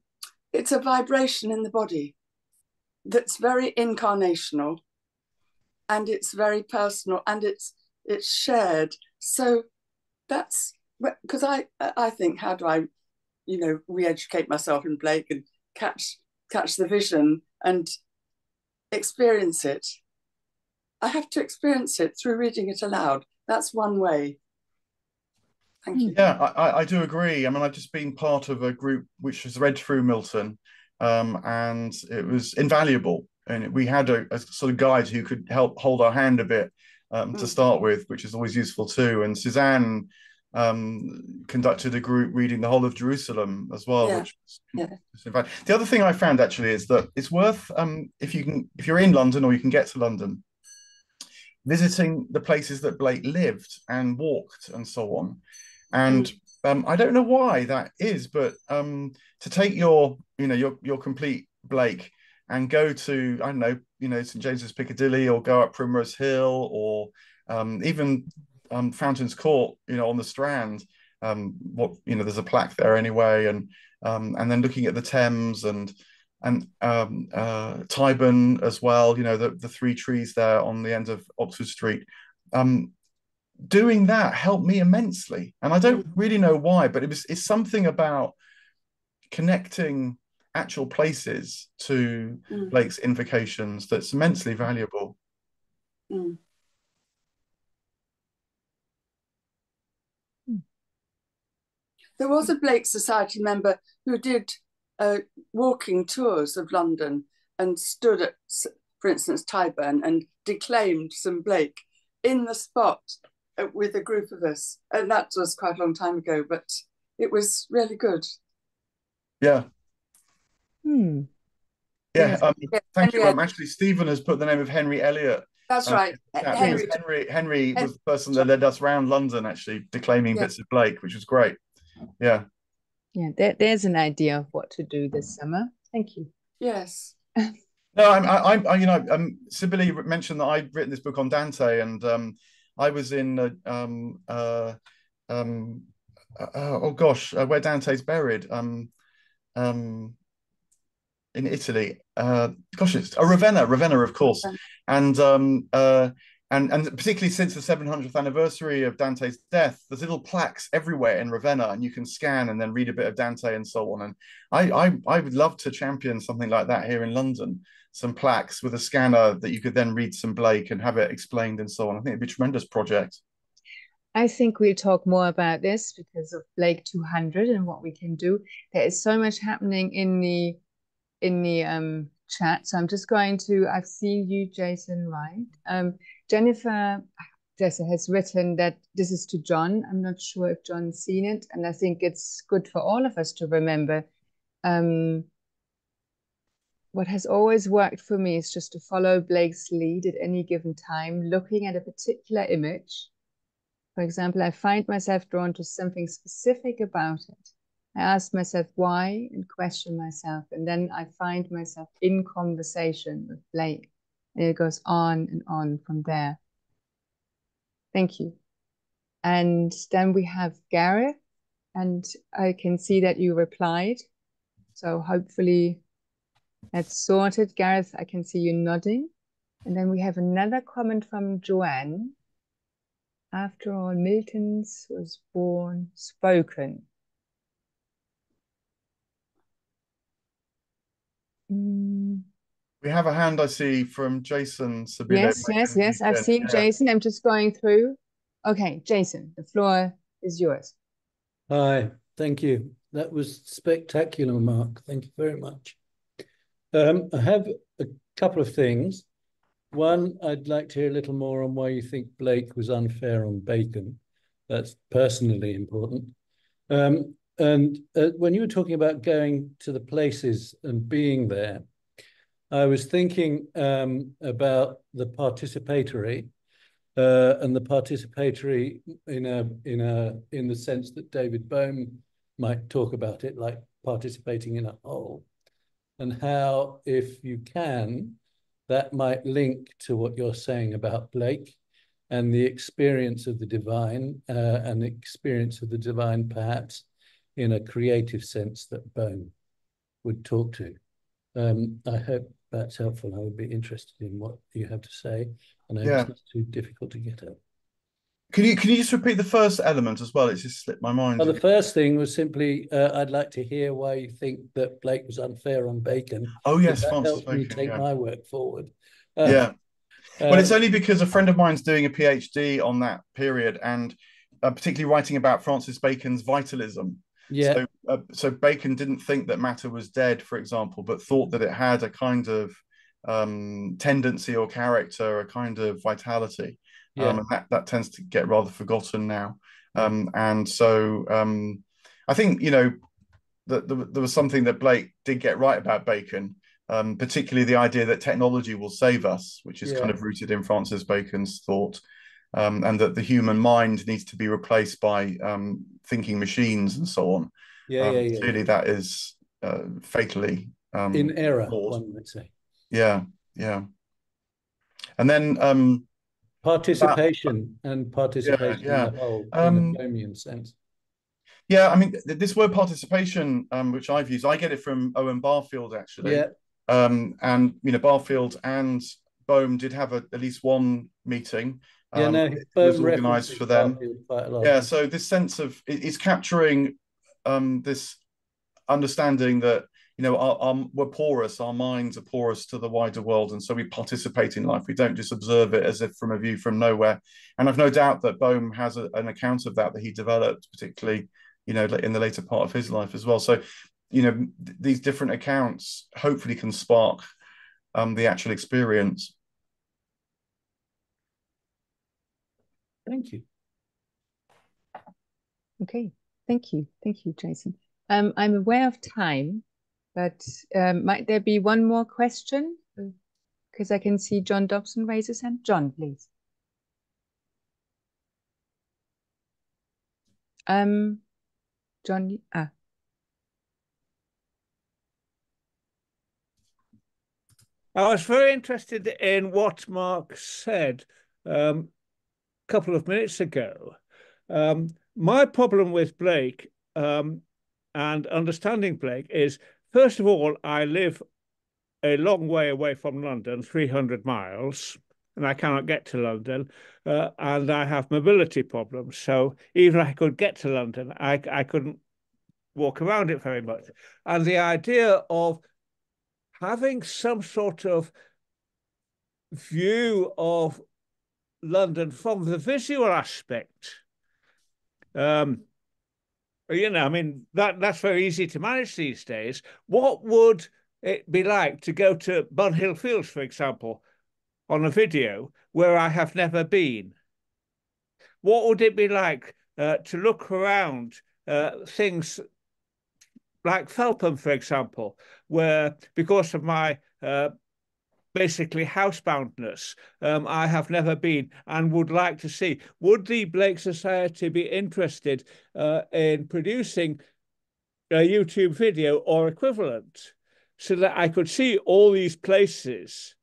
it's a vibration in the body that's very incarnational and it's very personal and it's it's shared. So that's because i i think how do i you know re-educate myself in blake and catch catch the vision and experience it i have to experience it through reading it aloud that's one way thank you yeah i i do agree i mean i've just been part of a group which has read through milton um, and it was invaluable. And we had a, a, sort of guide who could help hold our hand a bit um, mm. to start with, which is always useful too. And Susanne um, conducted a group reading the whole of Jerusalem as well. Yeah. Which was, yeah. the other thing I found actually is that it's worth um, if you can if you're in London or you can get to London, visiting the places that Blake lived and walked and so on. And mm. Um, I don't know why that is, but um, to take your, you know, your your complete Blake and go to I don't know, you know, St James's Piccadilly or go up Primrose Hill or um, even um, Fountains Court, you know, on the Strand. Um, what you know, there's a plaque there anyway, and um, and then looking at the Thames and and um, uh, Tyburn as well. You know, the the three trees there on the end of Oxford Street. Um, doing that helped me immensely. And I don't really know why, but it was it's something about connecting actual places to mm. Blake's invocations that's immensely valuable. Mm. There was a Blake Society member who did uh, walking tours of London and stood at, for instance, Tyburn and declaimed some Blake in the spot uh, with a group of us, and that was quite a long time ago, but it was really good. Yeah. Hmm. Yeah, um, thank you. Um, actually, Stephen has put the name of Henry Elliot. That's uh, right. Henry. Henry, Henry was the person that led us around London, actually declaiming yeah. bits of Blake, which was great. Yeah. Yeah, there, there's an idea of what to do this summer. Thank you. Yes. no, I'm, I'm, I, you know, um, Sibylle mentioned that I'd written this book on Dante, and um, I was in uh, um, uh, um, uh, oh gosh, uh, where Dante's buried, um, um, in Italy. Uh, gosh, it's uh, Ravenna, Ravenna, of course, and um, uh, and and particularly since the 700th anniversary of Dante's death, there's little plaques everywhere in Ravenna, and you can scan and then read a bit of Dante and so on. And I I, I would love to champion something like that here in London some plaques with a scanner that you could then read some Blake and have it explained and so on. I think it'd be a tremendous project. I think we'll talk more about this because of Blake 200 and what we can do. There is so much happening in the in the um, chat. So I'm just going to, I've seen you, Jason, right? Um, Jennifer Jesse has written that this is to John. I'm not sure if John's seen it. And I think it's good for all of us to remember um, what has always worked for me is just to follow Blake's lead at any given time, looking at a particular image. For example, I find myself drawn to something specific about it. I ask myself why and question myself, and then I find myself in conversation with Blake. It goes on and on from there. Thank you. And then we have Gareth, and I can see that you replied. So hopefully that's sorted. Gareth, I can see you nodding. And then we have another comment from Joanne. After all, Milton's was born spoken. Mm. We have a hand I see from Jason Sibylle. Yes, yes, yes. I've seen yeah. Jason. I'm just going through. Okay, Jason, the floor is yours. Hi, thank you. That was spectacular, Mark. Thank you very much. Um, I have a couple of things. One, I'd like to hear a little more on why you think Blake was unfair on Bacon. That's personally important. Um, and uh, when you were talking about going to the places and being there, I was thinking um, about the participatory uh, and the participatory in a in a in the sense that David Bohm might talk about it, like participating in a whole, and how, if you can, that might link to what you're saying about Blake and the experience of the divine uh, and the experience of the divine perhaps in a creative sense that Bohm would talk to. Um, I hope that's helpful. I would be interested in what you have to say. I know yeah. it's not too difficult to get at. Can you can you just repeat the first element as well? It's just slipped my mind. Well, the first thing was simply uh, I'd like to hear why you think that Blake was unfair on Bacon. Oh yes, that Francis helped Bacon, me take yeah. my work forward. Uh, yeah. Well, it's only because a friend of mine's doing a PhD on that period, and uh, particularly writing about Francis Bacon's vitalism. Yeah. So, uh, so Bacon didn't think that matter was dead, for example, but thought that it had a kind of um, tendency or character, a kind of vitality. Yeah. Um, and that, that tends to get rather forgotten now. Um, and so um, I think, you know, that the, there was something that Blake did get right about Bacon, um, particularly the idea that technology will save us, which is yeah. kind of rooted in Francis Bacon's thought. Um, and that the human mind needs to be replaced by um, thinking machines and so on. Yeah, yeah, yeah. Clearly, that is uh, fatally in error. One would say. Yeah, yeah. And then um, participation that, and participation yeah, yeah. in the whole um, in the Bohmian sense. Yeah, I mean this word participation, um, which I've used, I get it from Owen Barfield actually. Yeah. Um, and you know Barfield and Bohm did have a, at least one meeting. Yeah, um, no, it was organised for them. Yeah, so this sense of it, it's capturing um, this understanding that you know, our, our, we're porous, our minds are porous to the wider world. And so we participate in life. We don't just observe it as if from a view from nowhere. And I've no doubt that Bohm has a, an account of that that he developed, particularly, you know, in the later part of his life as well. So, you know, th- these different accounts hopefully can spark um, the actual experience. Thank you. Okay, thank you. Thank you, Jason. Um, I'm aware of time. But um, might there be one more question? Because I can see John Dobson raise his hand. John, please. Um, John, ah. I was very interested in what Mark said um, couple of minutes ago. Um, my problem with Blake um, and understanding Blake is First of all, I live a long way away from London, 300 miles, and I cannot get to London, uh, and I have mobility problems. So even if I could get to London, I, I couldn't walk around it very much. And the idea of having some sort of view of London from the visual aspect um, you know, I mean, that that's very easy to manage these days. What would it be like to go to Bunhill Fields, for example, on a video where I have never been? What would it be like uh, to look around uh, things like Felpham, for example, where because of my uh, basically houseboundness. Um, I have never been and would like to see. Would the Blake Society be interested uh, in producing a YouTube video or equivalent so that I could see all these places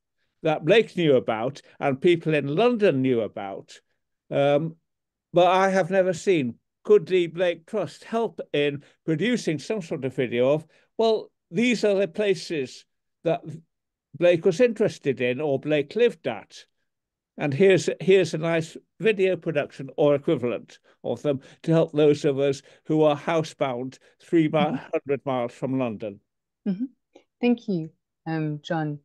that Blake knew about and people in London knew about, um, but I have never seen. Could the Blake Trust help in producing some sort of video of, well, these are the places that Blake was interested in or Blake lived at. And here's here's a nice video production or equivalent of them to help those of us who are housebound 300 mm-hmm. miles from London. Mm-hmm. Thank you, um, John.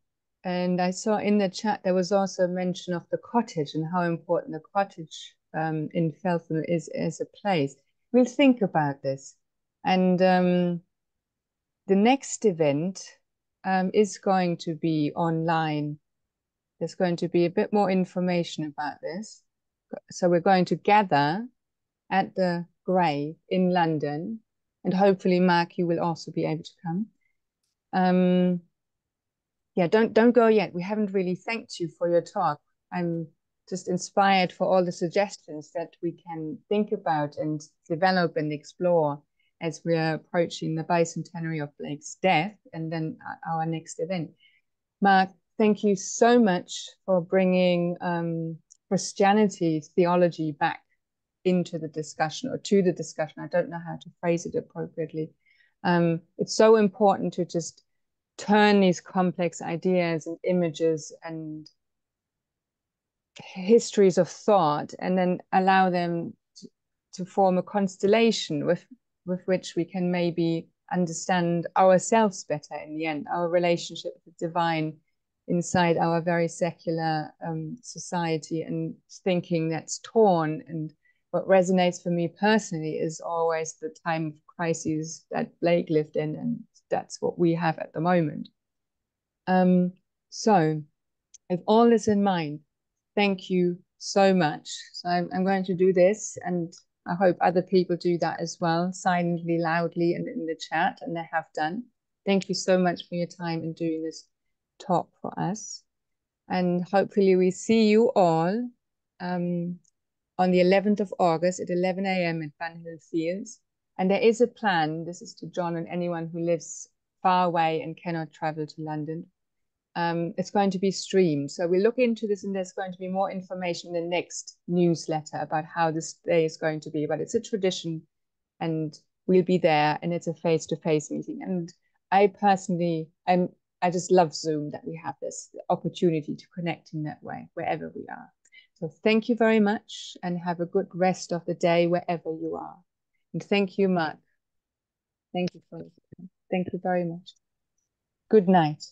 And I saw in the chat there was also a mention of the cottage and how important the cottage um, in Felpham is as a place. We'll think about this. And um, the next event um, is going to be online. There's going to be a bit more information about this. So we're going to gather at the grave in London, and hopefully, Mark, you will also be able to come. Um, yeah, don't don't go yet. We haven't really thanked you for your talk. I'm just inspired for all the suggestions that we can think about and develop and explore as we're approaching the bicentenary of Blake's death and then our next event. Mark, thank you so much for bringing um, Christianity theology back into the discussion or to the discussion. I don't know how to phrase it appropriately. Um, it's so important to just turn these complex ideas and images and histories of thought and then allow them to, to form a constellation with with which we can maybe understand ourselves better in the end, our relationship with the divine inside our very secular um, society and thinking that's torn. And what resonates for me personally is always the time of crises that Blake lived in, and that's what we have at the moment. Um, so, with all this in mind, thank you so much. So I'm, I'm going to do this and I hope other people do that as well, silently, loudly, and in the chat, and they have done. Thank you so much for your time in doing this talk for us. And hopefully we see you all um, on the 11th of August at 11 a.m. at Bunhill Fields. And there is a plan, this is to John and anyone who lives far away and cannot travel to London, um, it's going to be streamed. So we look into this and there's going to be more information in the next newsletter about how this day is going to be. But it's a tradition and we'll be there and it's a face-to-face meeting. And I personally, I'm, I just love Zoom that we have this opportunity to connect in that way, wherever we are. So thank you very much and have a good rest of the day wherever you are. And thank you, Mark. Thank you for Thank you very much. Good night.